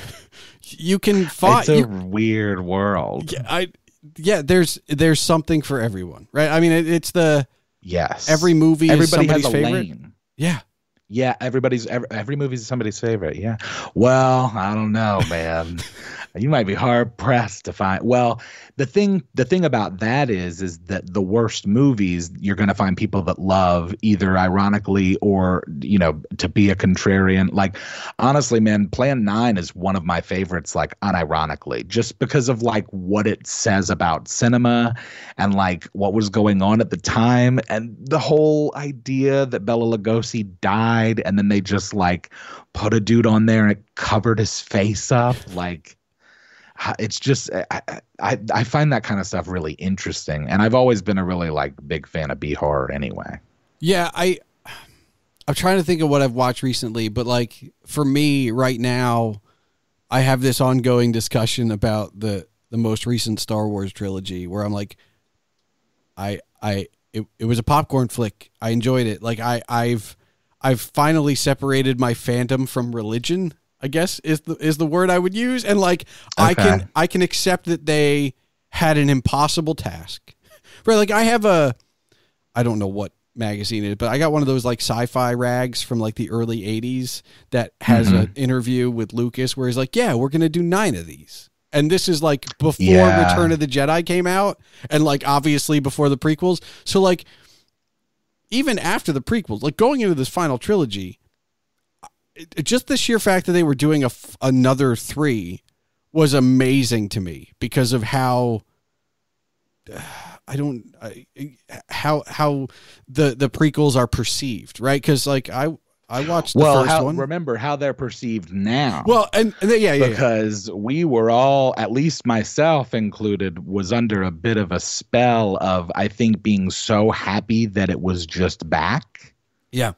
you can find it's a you, weird world. yeah, I yeah, there's there's something for everyone, right? I mean, it, it's the Yes. every movie is everybody somebody's has a favorite. lane. Yeah, Yeah, everybody's every, every movie's somebody's favorite. Yeah. Well, I don't know, man. you might be hard pressed to find. Well, the thing the thing about that is is that the worst movies you're going to find people that love either ironically or you know to be a contrarian. Like honestly, man, Plan 9 is one of my favorites like unironically just because of like what it says about cinema and like what was going on at the time and the whole idea that Bela Lugosi died and then they just like put a dude on there and it covered his face up like it's just I, I I find that kind of stuff really interesting and I've always been a really like big fan of B horror anyway. yeah. I I'm trying to think of what I've watched recently, but like for me right now, I have this ongoing discussion about the the most recent Star Wars trilogy, where I'm like, I I it, it was a popcorn flick. I enjoyed it. Like I I've I've finally separated my fandom from religion. I guess is the is the word I would use, and like I can I can accept that they had an impossible task. Right, like I have a I don't know what magazine it is, but I got one of those like sci-fi rags from like the early 80s that has Mm-hmm. an interview with Lucas where he's like, "Yeah, we're going to do 9 of these." And this is like before Yeah. Return of the Jedi came out and like obviously before the prequels. So like even after the prequels, like going into this final trilogy, it, just the sheer fact that they were doing a f- another 3 was amazing to me because of how I don't I, how how the the prequels are perceived, right? Because like I I watched the well, first how, one. remember how they're perceived now. well, and, and yeah, yeah, yeah. because we were all, at least myself included, was under a bit of a spell of, I think, being so happy that it was just back. yeah.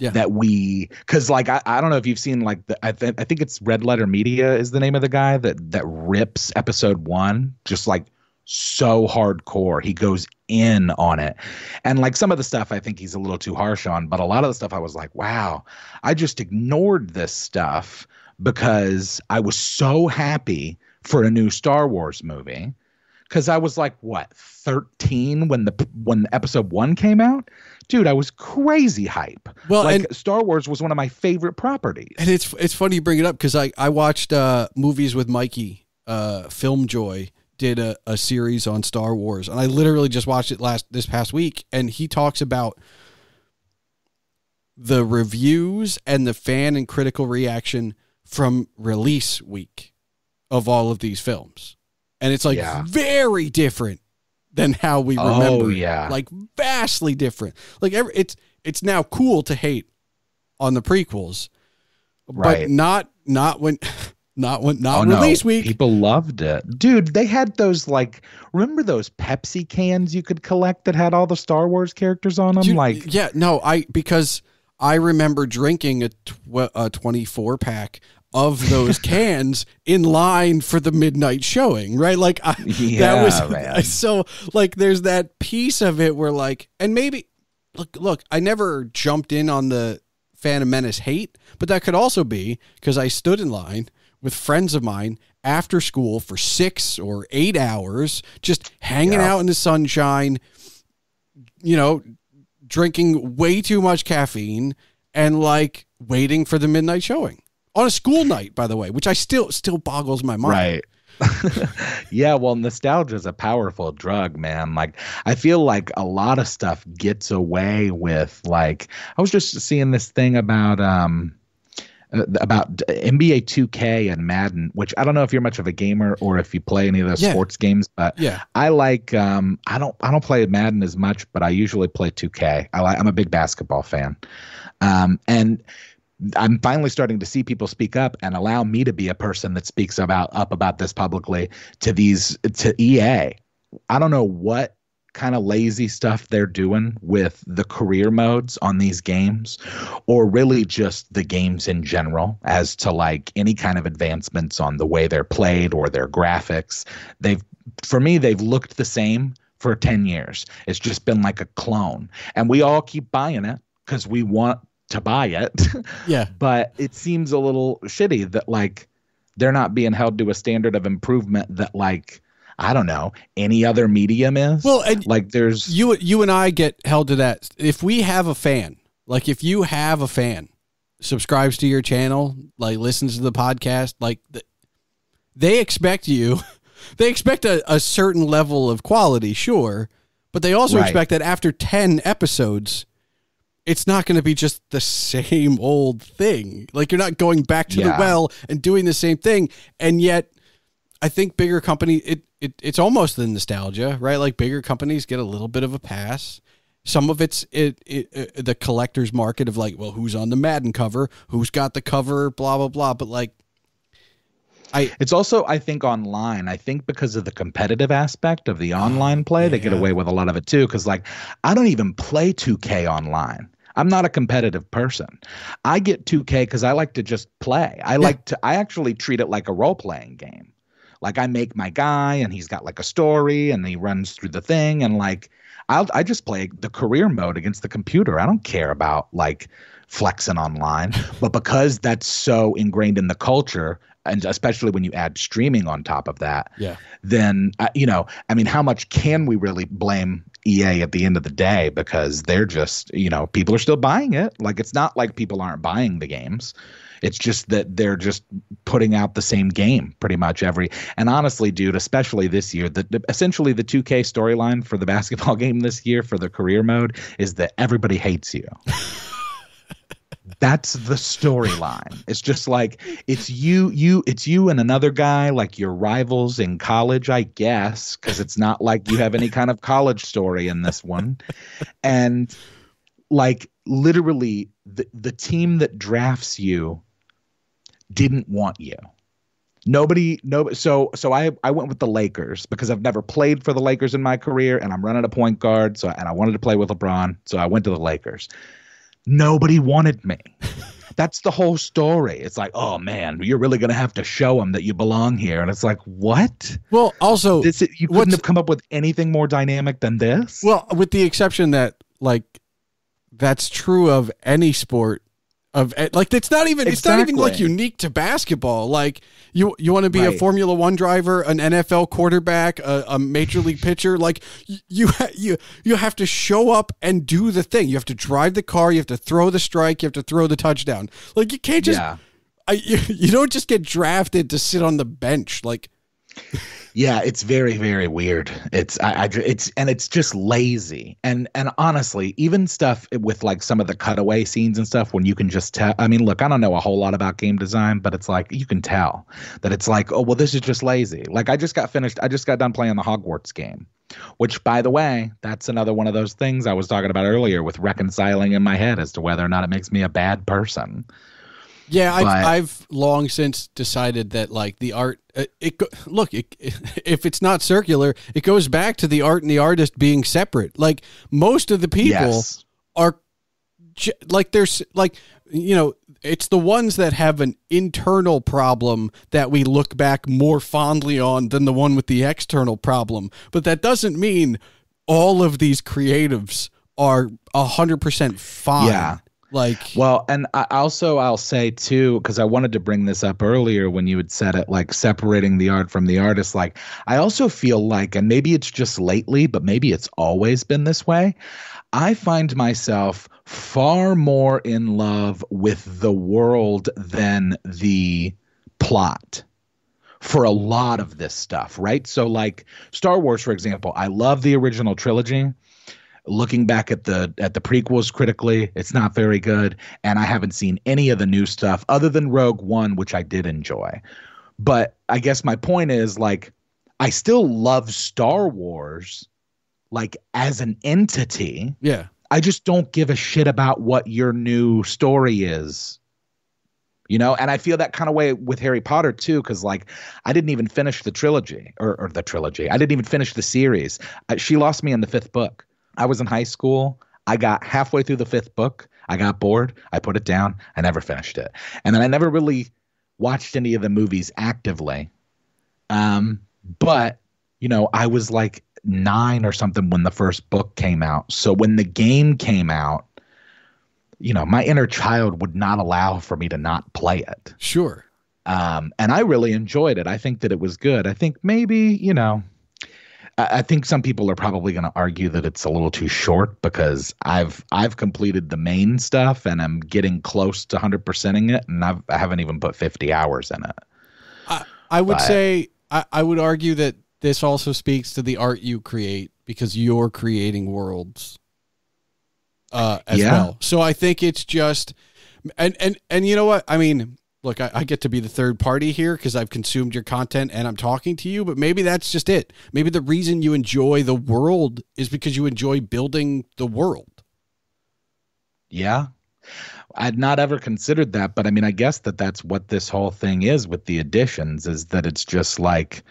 Yeah. That we, because like I, I don't know if you've seen like the I, th- I think it's Red Letter Media is the name of the guy that that rips episode one just like so hardcore. He goes in on it, and like some of the stuff I think he's a little too harsh on, but a lot of the stuff I was like, wow, I just ignored this stuff because I was so happy for a new Star Wars movie. Because I was like, what, 13 when the when episode one came out? Dude, I was crazy hype. Well, like and Star Wars was one of my favorite properties. and it's it's funny you bring it up because I I watched uh movies with Mikey, uh Film Joy did a, a series on Star Wars, and I literally just watched it last this past week, and he talks about the reviews and the fan and critical reaction from release week of all of these films. And it's like Yeah. very different than how we Oh, remember. it. yeah. Like vastly different. Like every, it's it's now cool to hate on the prequels, Right. but not not when not when not Oh no, release week. people loved it, dude. They had those like, remember those Pepsi cans you could collect that had all the Star Wars characters on them? Dude, like, yeah, no, I because I remember drinking a, tw- a 24 pack of those cans in line for the midnight showing, right? Like I, that was man. so like there's that piece of it where like and maybe look look, I never jumped in on the Phantom Menace hate, but that could also be because I stood in line with friends of mine after school for six or eight hours, just hanging Yeah. out in the sunshine, you know, drinking way too much caffeine and like waiting for the midnight showing on a school night, by the way, which I still still boggles my mind. right. yeah, well, nostalgia is a powerful drug, man. Like, I feel like a lot of stuff gets away with. Like, I was just seeing this thing about um uh, about NBA 2K and Madden, which I don't know if you're much of a gamer or if you play any of those Yeah. sports games, but Yeah. I like um I don't I don't play Madden as much, but I usually play 2K. I like I'm a big basketball fan. Um and I'm finally starting to see people speak up and allow me to be a person that speaks about up about this publicly to these to EA. I don't know what kind of lazy stuff they're doing with the career modes on these games or really just the games in general as to like any kind of advancements on the way they're played or their graphics. They've for me they've looked the same for 10 years. It's just been like a clone and we all keep buying it cuz we want to buy it. Yeah. but it seems a little shitty that like they're not being held to a standard of improvement that like I don't know any other medium is. Well, and like there's you you and I get held to that. If we have a fan, like if you have a fan, subscribes to your channel, like listens to the podcast, like th- they expect you, they expect a, a certain level of quality, sure, but they also Right. expect that after ten episodes, it's not going to be just the same old thing. Like you're not going back to the well and doing the same thing, and yet I think bigger company it, it it's almost the nostalgia, right? Like bigger companies get a little bit of a pass. Some of it's it, it, it the collector's market of like, well, who's on the Madden cover, who's got the cover, blah blah blah. But like, I It's also, I think, online. I think because of the competitive aspect of the oh, online play, they get away with a lot of it too. Because, like, I don't even play 2K online. I'm not a competitive person. I get 2K because I like to just play. I like to, I actually treat it like a role playing game. Like, I make my guy and he's got like a story and he runs through the thing. And, like, I'll, I just play the career mode against the computer. I don't care about like flexing online. but because that's so ingrained in the culture, and especially when you add streaming on top of that, yeah then uh, you know, I mean, how much can we really blame EA at the end of the day because they're just, you know, people are still buying it. Like it's not like people aren't buying the games. It's just that they're just putting out the same game pretty much every. And honestly, dude, especially this year, the, the essentially the 2K storyline for the basketball game this year for the career mode is that everybody hates you. That's the storyline. It's just like it's you, you, it's you and another guy, like your rivals in college, I guess, because it's not like you have any kind of college story in this one. And like literally, the the team that drafts you didn't want you. Nobody, no. So, so I, I went with the Lakers because I've never played for the Lakers in my career, and I'm running a point guard. So, and I wanted to play with LeBron, so I went to the Lakers. Nobody wanted me. That's the whole story. It's like, oh man, you're really gonna have to show them that you belong here, and it's like, what? Well, also, This you couldn't have come up with anything more dynamic than this. well, with the exception that like that's true of any sport of eh, like it's not even it's not even like unique to basketball. Like you you want to be a Formula 1 driver, an NFL quarterback, a, a major league pitcher, like you you you have to show up and do the thing. You have to drive the car, you have to throw the strike, you have to throw the touchdown. Like you can't just yeah. I, you, you don't just get drafted to sit on the bench. Like Yeah, it's very very weird. It's I, I it's and it's just lazy. And and honestly, even stuff with like some of the cutaway scenes and stuff when you can just tell I mean, look, I don't know a whole lot about game design, but it's like you can tell that it's like, oh, well this is just lazy. Like I just got finished I just got done playing the Hogwarts game. Which by the way, that's another one of those things I was talking about earlier with reconciling in my head as to whether or not it makes me a bad person. Yeah, I've, But- I've long since decided that like the art, uh, it look, it, if it's not circular, it goes back to the art and the artist being separate. Like most of the people Yes. are like there's like you know it's the ones that have an internal problem that we look back more fondly on than the one with the external problem but that doesn't mean all of these creatives are 100% fine Yeah. Like Well, and I also I'll say too, because I wanted to bring this up earlier when you had said it, like separating the art from the artist. Like I also feel like, and maybe it's just lately, but maybe it's always been this way. I find myself far more in love with the world than the plot for a lot of this stuff, right? So, like Star Wars, for example, I love the original trilogy looking back at the at the prequels critically it's not very good and i haven't seen any of the new stuff other than rogue one which i did enjoy. But i guess my point is like i still love star wars like as an entity. Yeah. I just don't give a shit about what your new story is. You know and i feel that kind of way with harry potter too because like i didn't even finish the trilogy or, or the trilogy. I didn't even finish the series. Uh, she lost me in the fifth book i was in high school. I got halfway through the fifth book. I got bored. I put it down. I never finished it. And then i never really watched any of the movies actively. Um but you know i was like nine or something when the first book came out. So when the game came out you know my inner child would not allow for me to not play it. Sure. Um, and I really enjoyed it. I think that it was good. I think maybe you know, I, think some people are probably going to argue that it's a little too short because I've I've completed the main stuff and I'm getting close to hundred percenting it, and I've I haven't even put fifty hours in it. I, I would But- say I, I would argue that this also speaks to the art you create because you're creating worlds uh, as Yeah. well. So I think it's just and and and you know what I mean. Look, I, I get to be the third party here because I've consumed your content and I'm talking to you, but maybe that's just it. Maybe the reason you enjoy the world is because you enjoy building the world. Yeah. I'd not ever considered that, but I mean, I guess that that's what this whole thing is with the editions is that it's just like,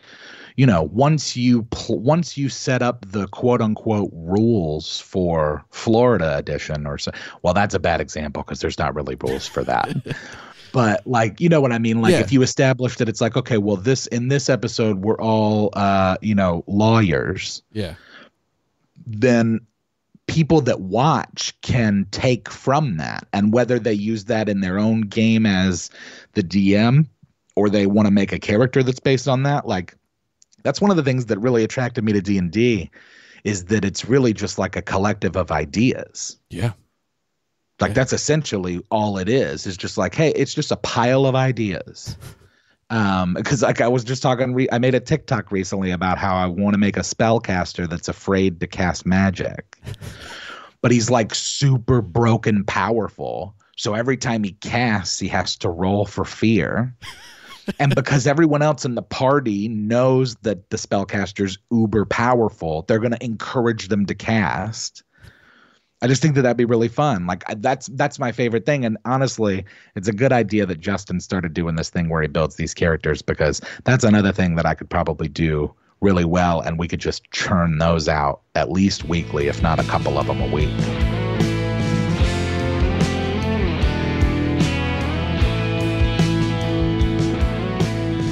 you know, once you pl- once you set up the quote unquote rules for Florida edition or so, well, that's a bad example because there's not really rules for that. but like, you know what I mean? Like Yeah. if you establish that it's like, okay, well, this in this episode we're all uh, you know, lawyers Yeah. then people that watch can take from that and whether they use that in their own game as the DM or they want to make a character that's based on that like that's one of the things that really attracted me to D&D is that it's really just like a collective of ideas Yeah. Like Yeah. that's essentially all it is is just like hey it's just a pile of ideas. Um because like i was just talking re- i made a tiktok recently about how i want to make a spellcaster that's afraid to cast magic. But he's like super broken powerful. So every time he casts he has to roll for fear. And because everyone else in the party knows that the spellcaster's uber powerful they're going to encourage them to cast I just think that that'd be really fun. Like that's that's my favorite thing. And honestly, it's a good idea that Justin started doing this thing where he builds these characters because that's another thing that I could probably do really well, and we could just churn those out at least weekly, if not a couple of them a week.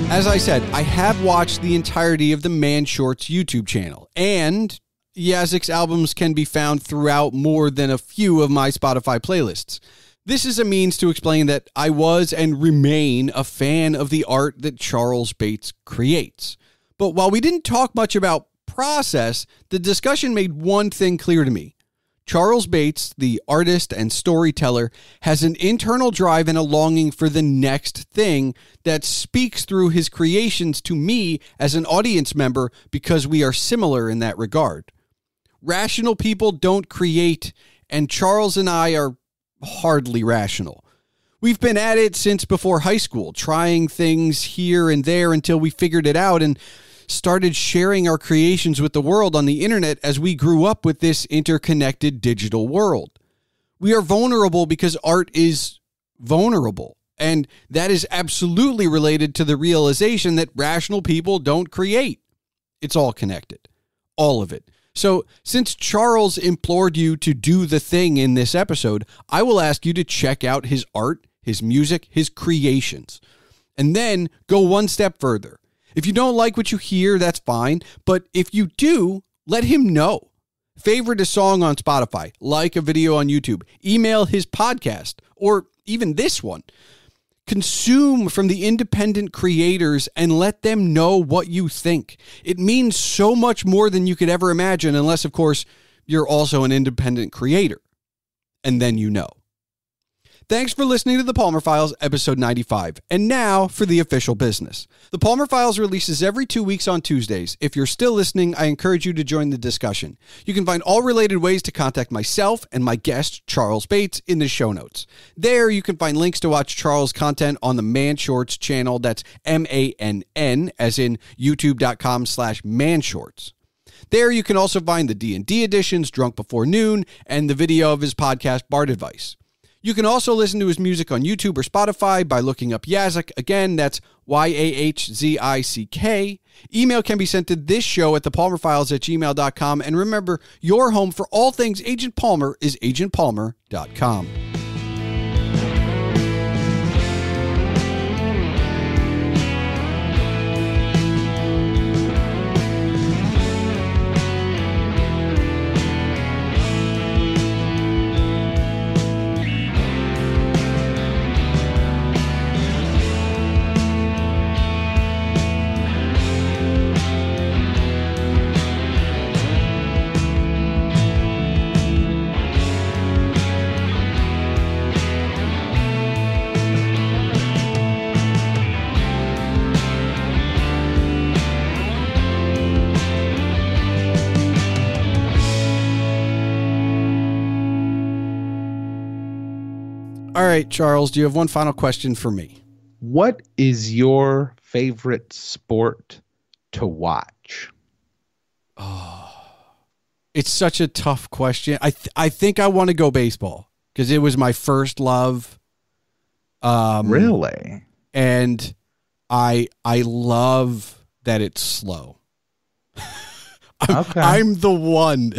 As I said, I have watched the entirety of the Mann Shorts YouTube channel, and Yahzick's albums can be found throughout more than a few of my Spotify playlists. This is a means to explain that I was and remain a fan of the art that Charles Bates creates. But while we didn't talk much about process, the discussion made one thing clear to me. Charles Bates, the artist and storyteller, has an internal drive and a longing for the next thing that speaks through his creations to me as an audience member because we are similar in that regard. Rational people don't create, and Charles and I are hardly rational. We've been at it since before high school, trying things here and there until we figured it out and started sharing our creations with the world on the internet as we grew up with this interconnected digital world. We are vulnerable because art is vulnerable. And that is absolutely related to the realization that rational people don't create. It's all connected, all of it. So, since Charles implored you to do the thing in this episode, I will ask you to check out his art, his music, his creations, and then go one step further. If you don't like what you hear, that's fine. But if you do, let him know. Favorite a song on Spotify, like a video on YouTube, email his podcast, or even this one. Consume from the independent creators and let them know what you think. It means so much more than you could ever imagine, unless, of course, you're also an independent creator. And then you know. Thanks for listening to the Palmer Files, episode 95. And now for the official business. The Palmer Files releases every two weeks on Tuesdays. If you're still listening, I encourage you to join the discussion. You can find all related ways to contact myself and my guest, Charles Bates, in the show notes. There, you can find links to watch Charles' content on the Mann Shorts channel. That's M A N N, as in youtube.com slash mannshorts. There you can also find the D&D editions, Drunk Before Noon, and the video of his podcast, Bard Advice. You can also listen to his music on YouTube or Spotify by looking up Yahzick. Again, that's Y A H Z I C K. Email can be sent to this show at thepalmerfiles at gmail.com. And remember, your home for all things Agent Palmer is agentpalmer.com. All right, Charles, do you have one final question for me? What is your favorite sport to watch? Oh, It's such a tough question. I th- I think I want to go baseball because it was my first love. Um, really? and I I love that it's slow. I'm, Okay. I'm the one.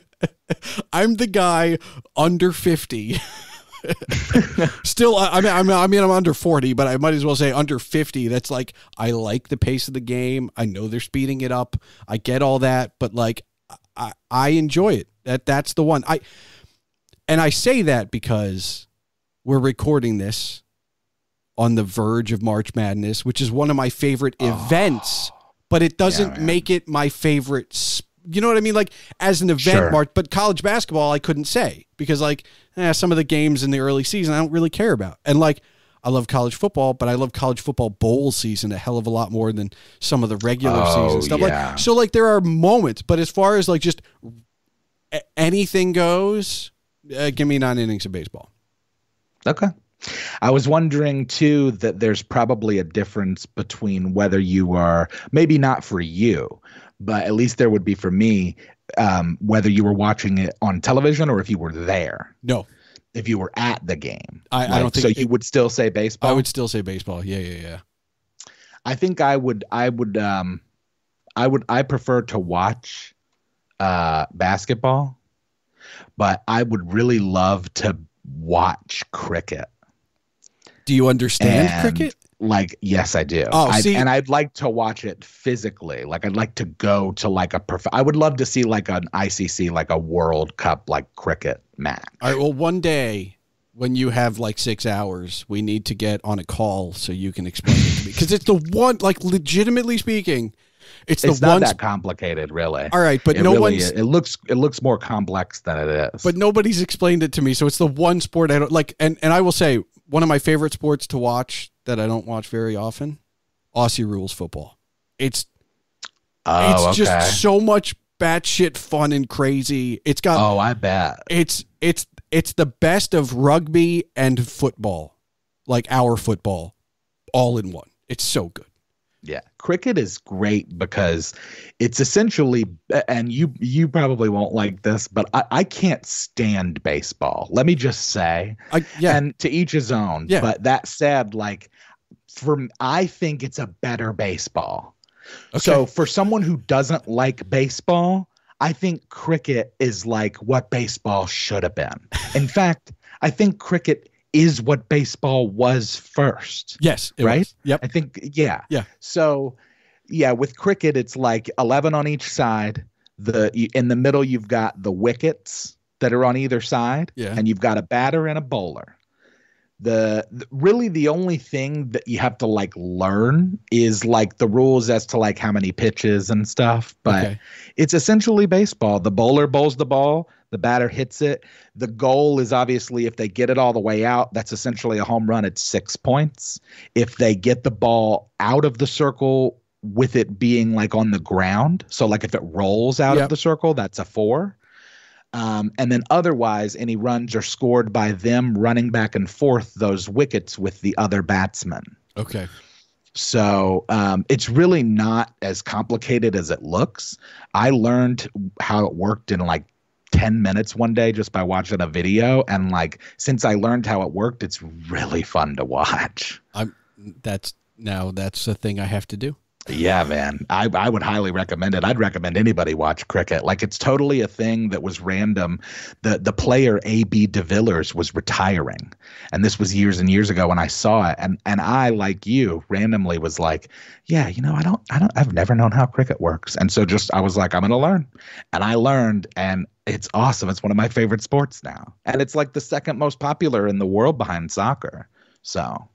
I'm the guy under fifty. Still, I I mean, I'm, I mean, I'm under forty, but I might as well say under fifty. That's like I like the pace of the game. I know they're speeding it up. I get all that, but like I, I enjoy it. That that's the one. I and I say that because we're recording this on the verge of March Madness, which is one of my favorite ah. events, but it doesn't man. make it my favorite. sp- You know what I mean? Like as an event, Sure. March, but college basketball, I couldn't say because like eh, some of the games in the early season I don't really care about, and like. I love college football, but I love college football bowl season a hell of a lot more than some of the regular Oh, season stuff. yeah. Like so, like there are moments, but as far as like just anything goes, uh, give me nine innings of baseball. Okay. I was wondering too that there's probably a difference between whether you are maybe not for you, but at least there would be for me, um, whether you were watching it on television or if you were there, No, if you were at the game. I- I don't think so. it- you would still say baseball. I would still say baseball. Yeah, yeah, yeah. I think I would. I would. Um, I would. I prefer to watch uh, basketball, but I would really love to watch cricket. Do you understand And, cricket? Like, yes, I do. Oh, I- see- and I'd like to watch it physically. Like, I'd like to go to like a prof. I would love to see like an ICC, like a World Cup, like cricket match. All right. Well, one day when you have like six hours, we need to get on a call so you can explain it to me because it's the one. Like, legitimately speaking, it's the It's not one. that complicated, really. All right, but it no really one's. is. It looks. It looks more complex than it is. But nobody's explained it to me, so it's the one sport I don't like. And and I will say one of my favorite sports to watch that I don't watch very often, Aussie rules football. It's oh, it's okay. just so much batshit fun and crazy. It's got oh, I bet. it's it's it's the best of rugby and football, like our football, all in one. It's so good. Yeah, cricket is great because it's essentially, and you you probably won't like this, but I, I can't stand baseball. Let me just say, I, yeah, and to each his own. Yeah. But that said, like, for I think it's a better baseball. Okay. So for someone who doesn't like baseball, I think cricket is like what baseball should have been. In fact, I think cricket is what baseball was first. yes, it right? was. Yep. I think yeah. Yeah. So yeah, with cricket it's like 11 on each side. The in the middle you've got the wickets that are on either side Yeah. and you've got a batter and a bowler. The, the really the only thing that you have to like learn is like the rules as to like how many pitches and stuff, but Okay. it's essentially baseball. The bowler bowls the ball, the batter hits it. The goal is obviously if they get it all the way out, that's essentially a home run. It's six points. If they get the ball out of the circle with it being like on the ground, so like if it rolls out Yep. of the circle, that's a four. Um, and then otherwise, any runs are scored by them running back and forth those wickets with the other batsman. Okay. So um, it's really not as complicated as it looks. I learned how it worked in like 10 minutes one day just by watching a video. And like, since I learned how it worked, it's really fun to watch. I'm. That's now. That's a thing I have to do. Yeah, man. I, I would highly recommend it. I'd recommend anybody watch cricket. Like it's totally a thing that was random. The the player AB de Villiers was retiring. And this was years and years ago when I saw it. And and I, like you, randomly was like, Yeah, you know, I don't I don't I've never known how cricket works. And so just I was like, I'm gonna learn. And I learned and it's awesome. It's one of my favorite sports now. And it's like the second most popular in the world behind soccer. So